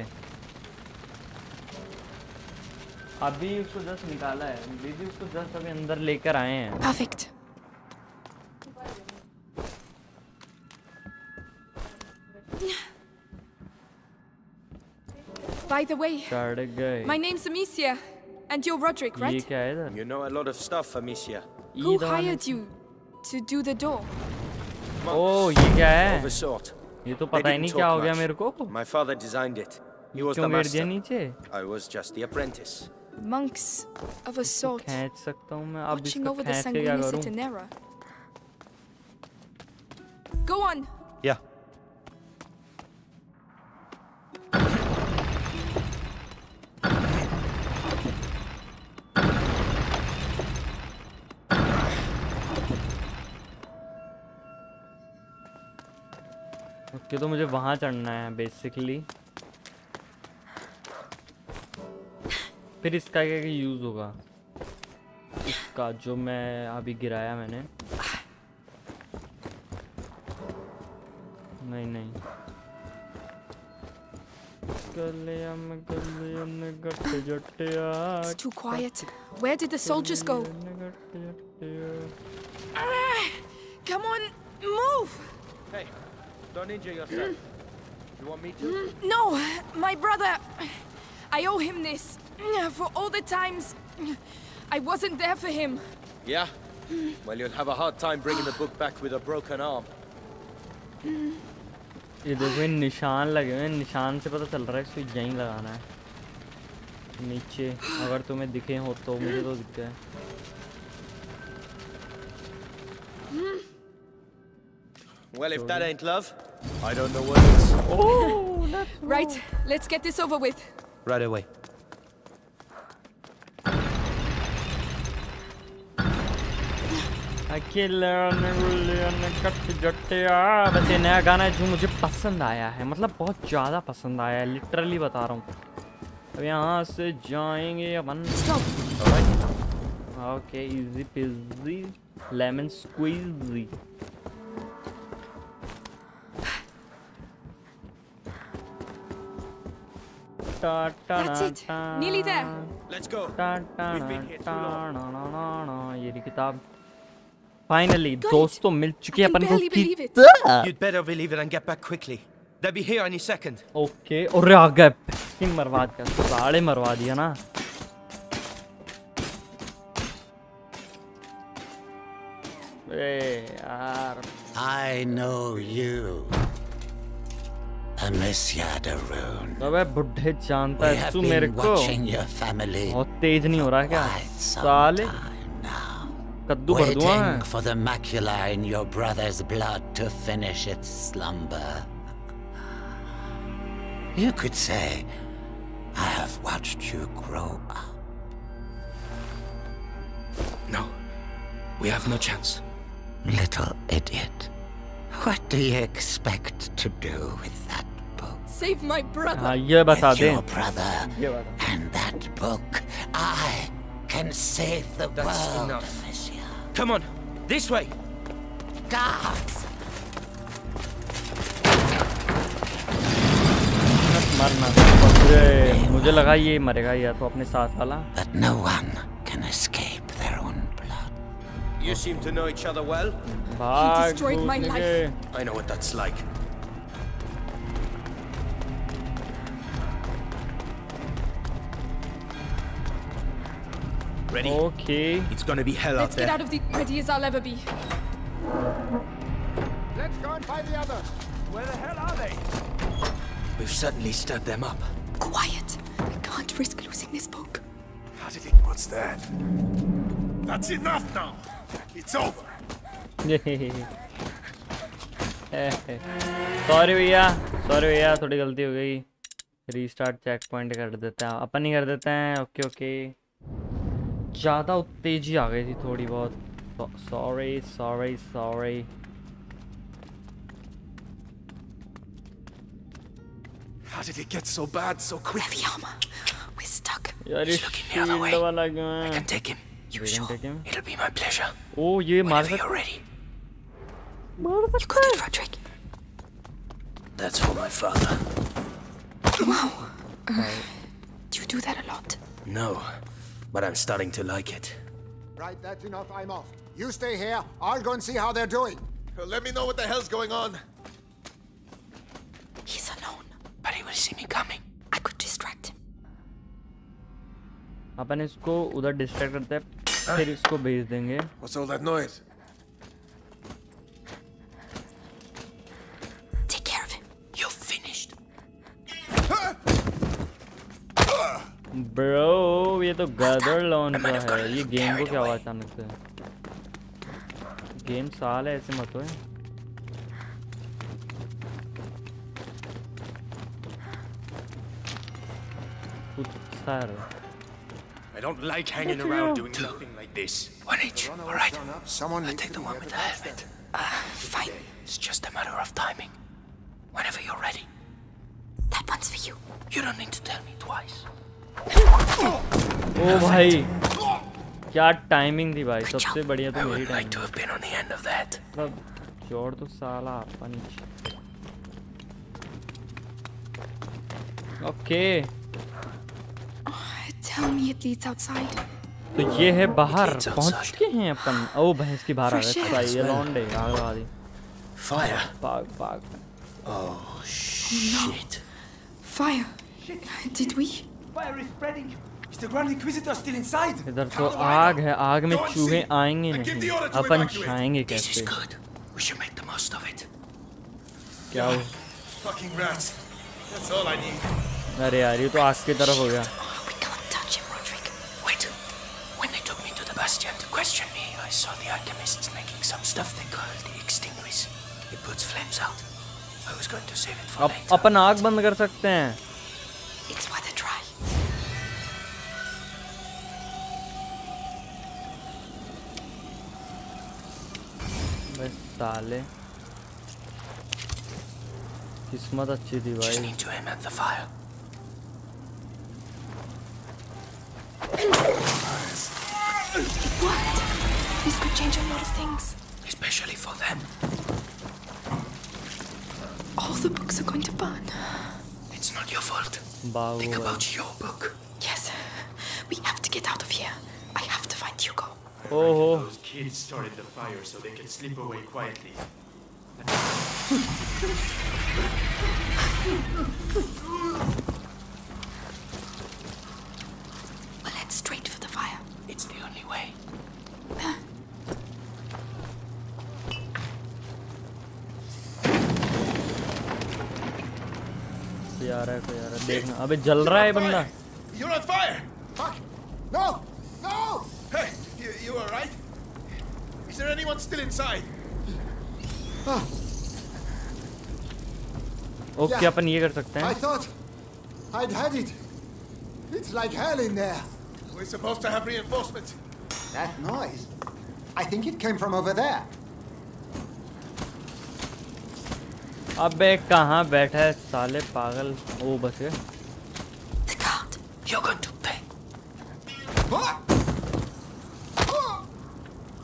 अभी उसको जस्ट निकाला है दीदी उसको जस्ट अभी अंदर लेकर आए हैं Perfect. By the way, चढ़ गए my name's Amicia, and you're Roderick, ये right? क्या है इधर You know a lot of stuff, Amicia. Who ये दवा hired you to do the door? ओ ये क्या Of a है sort. ये तो They पता ही didn't नहीं talk क्या हो गया much. मेरे को My father designed it. He was the क्यों गिर दिया master. नीचे I was just the apprentice. Monks of a sort, खींच सकता हूँ मैं अब watching इसको over the खींच के क्या Sanguinis करूँ Itinera. Go on. Yeah. Okay तो मुझे वहाँ चढ़ना है बेसिकली फिर इसका क्या क्या यूज़ होगा इसका जो मैं अभी गिराया मैंने नहीं नहीं It's too quiet. Where did the soldiers go? Come on, move! Hey, don't injure yourself. You want me to? No, my brother. I owe him this. For all the times I wasn't there for him. Yeah? Well, you'll have a hard time bringing the book back with a broken arm. ये देखो ये निशान लगे हुए हैं निशान से पता चल रहा है इसको यहीं लगाना है नीचे अगर तुम्हें दिखे हो तो मुझे तो दिखते हैं Well, if that ain't love, I don't know what is. Oh, <laughs> Right, let's get this over with. Right away. वैसे नया गाना है जो मुझे पसंद आया है। मतलब बहुत ज़्यादा पसंद आया है लिटरली बता रहा हूँ। अब यहाँ से जाएँगे अपन। Okay easy peasy lemon squeezy That's it. Nearly there. Let's go. We've been here too long. ये रही किताब फाइनली Got it. दोस्तों मिल चुकी है I can अपन को barely believe it. किताब You'd better believe it and get back quickly. They'll be here any second. Okay और आ गए किंग मरवा दिया साढ़े मरवा दिया ना ए यार I know you. Amicia Daroon. अबे बुढ़े जानता We है have तू मेरे been को watching your family बहुत तेज नहीं हो रहा है क्या quite some साले time now. कद्दू भर दूंगा Waiting मैं for the macula in your brother's blood to finish its slumber. You could say, I have watched you grow up. No. We have no chance. Little idiot. What do you expect to do with that book? Save my brother. हाँ ये बता With they your brother ये बता and that book, I can save the That's world, enough. Amicia. Come on. This way. Guards! मरना अरे मुझे लगा ये मरेगा या तो अपने साथ वाला But no one can escape their own blood. You seem to know each other well. भाग destroyed my भूत life. निके। I know what that's like. Ready? Okay It's gonna be hell out Let's get there. out of the ready as I'll ever be. Let's go and find the others. Where the hell are they? We've certainly stirred them up. Quiet. I can't risk losing this book. How did it? What's that? That's enough now. It's over. <laughs> Sorry भैया sorry भैया थोड़ी गलती हो गई restart check point कर देते हैं अपन ही कर देते हैं ओके ओके ज़्यादा उत्तेजी आ गई थी थोड़ी बहुत sorry sorry sorry How did it get so bad so quick? Heavy armor. We're stuck. यार ये looking the other way. Shield वाला क्यों I है can take him. You can take him? It'll be my pleasure. ओ ये मार Whenever सकता you're ready. मार You सकता got है it, Frederick. That's for my father. Wow. Uh, do you do that a lot? No, but I'm starting to like it. Right, that's enough. I'm off. You stay here. I'll go and see how they're doing. Well, let me know what the hell's going on. He's alone. But he will see me coming. I could distract him. अपन इसको उधर distract करते हैं फिर इसको भेज देंगे What's all that noise? Bro ये तो गदर लॉन्च I might have का got a है ये little गेम को carried क्या हुआ away. अचानक से गेम साल है ऐसे मत हो कुछ sir I don't like hanging around doing nothing like this. One each. Run All right. turn up. Someone I'll needs take to the be one here with to the catch helmet. them. Fine. It's just a matter of timing. Whenever you're ready. That one's for you. You don't need to tell me twice. Oh भाई क्या timing थी भाई सबसे बढ़िया तो मेरी timing चोर तो साला आपका नीचे। Okay. oh, Tell me it leads outside. तो ये है बाहर पहुँच चुके हैं अपन। ओ भैंस की बाहर आ गए भाई ये लौंडे आग लगा दी। फायर भाग भाग ओह shit fire did we Fire is spreading. Is the Grand Inquisitor still inside? इधर तो आग है आग में चूहे आएँगे नहीं अपन. छाएँगे This is good. We should make the most of it. क्या हो Fucking rats. That's all I need. अरे यार ये तो आग की तरफ़ हो गया We can't touch him, Roderick. Wait. When they took me to the Bastion to question me, I saw the alchemists making some stuff they call the extinguish. It puts flames out. I was going to save it for later. अपन आग बंद कर सकते हैं साले किस्मत अच्छी थी Just भाई need to aim at the fire. It worked. This could change a lot of things. Especially for them. All the books are going to burn. It's not your fault. बागो Think भाई about your book. Yes. We have to get out of here. I have to find Hugo. ओहो Those kids started the fire so they could slip away quietly. We'll head straight for the fire. It's the only way. कोई आ रहा है कोई आ रहा है देखना अबे जल रहा है बंदा You're on fire! Fuck! No! No! Hey, you, you alright? Is there anyone still inside? Okay अपन ये कर सकते I हैं thought I'd had it. It's like hell in there. We're supposed to have reinforcements. That noise. I think it came from over there. अबे कहाँ बैठा है साले पागल ओ बस गए The guard. You're going to pay.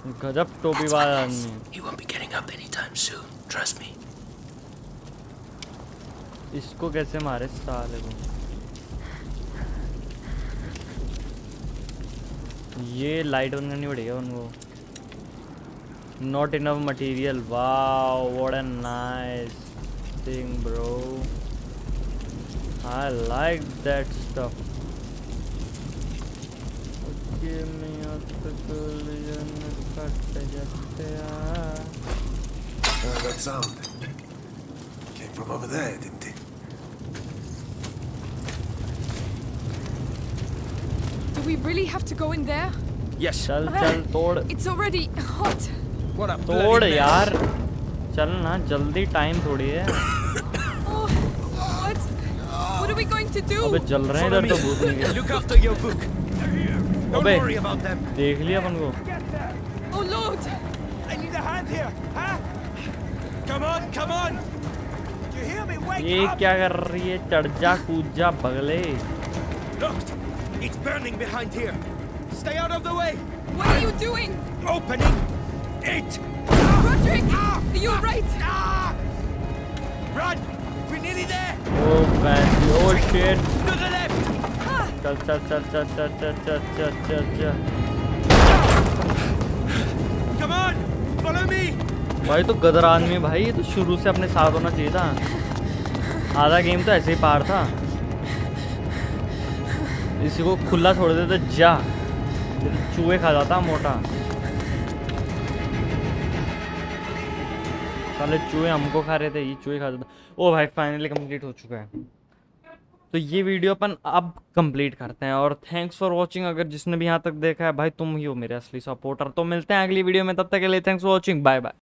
गजब टोपी वाला आदमी है। Won't be getting up anytime soon. Trust me. इसको कैसे मारे साले को ये लाइट बंद करनी पड़ेगा उनको not enough material wow what a nice thing bro I like that stuff okay मियां तक लियन कट जाते आ Uh, that sound came from over there, didn't it? Do we really have to go in there? Yes. चल चल तोड़ It's already hot. What a तोड़ bloody mess. यार चल ना जल्दी टाइम थोड़ी है Oh, what? What are we going to do? अबे जल रहे हैं Follow इधर me. तो भूत नहीं गए Look after your book. Don't अबे worry about them. देख लिया अपन को Oh, Lord! I need a hand here, huh? Come on, come on! Do you hear me? Wake ये up! क्या कर रही है चढ़ जा कूद जा बगले Look, it's burning behind here. Stay out of the way. What are you doing? Opening it. Roderick! Are you alright? Ah! Run. We're nearly there. Oh fancy oh shit To the left. चल चल चल चल चल चल चल चल चल चल. भाई तो गदर आदमी भाई ये तो शुरू से अपने साथ होना चाहिए था। आधा गेम तो ऐसे ही पार था। इसी को खुला छोड़ देते जा। तो चूहे खा जाता मोटा। साले चूहे हमको खा रहे थे ये चूहे खा जाता। ओ भाई फाइनली कंप्लीट हो चुका है। तो ये वीडियो अपन अब कंप्लीट करते हैं और थैंक्स फॉर वाचिंग अगर जिसने भी यहाँ तक देखा है, भाई तुम ही हो मेरे असली सपोर्टर तो मिलते हैं अगली वीडियो में, तब तक के लिए thanks for watching bye bye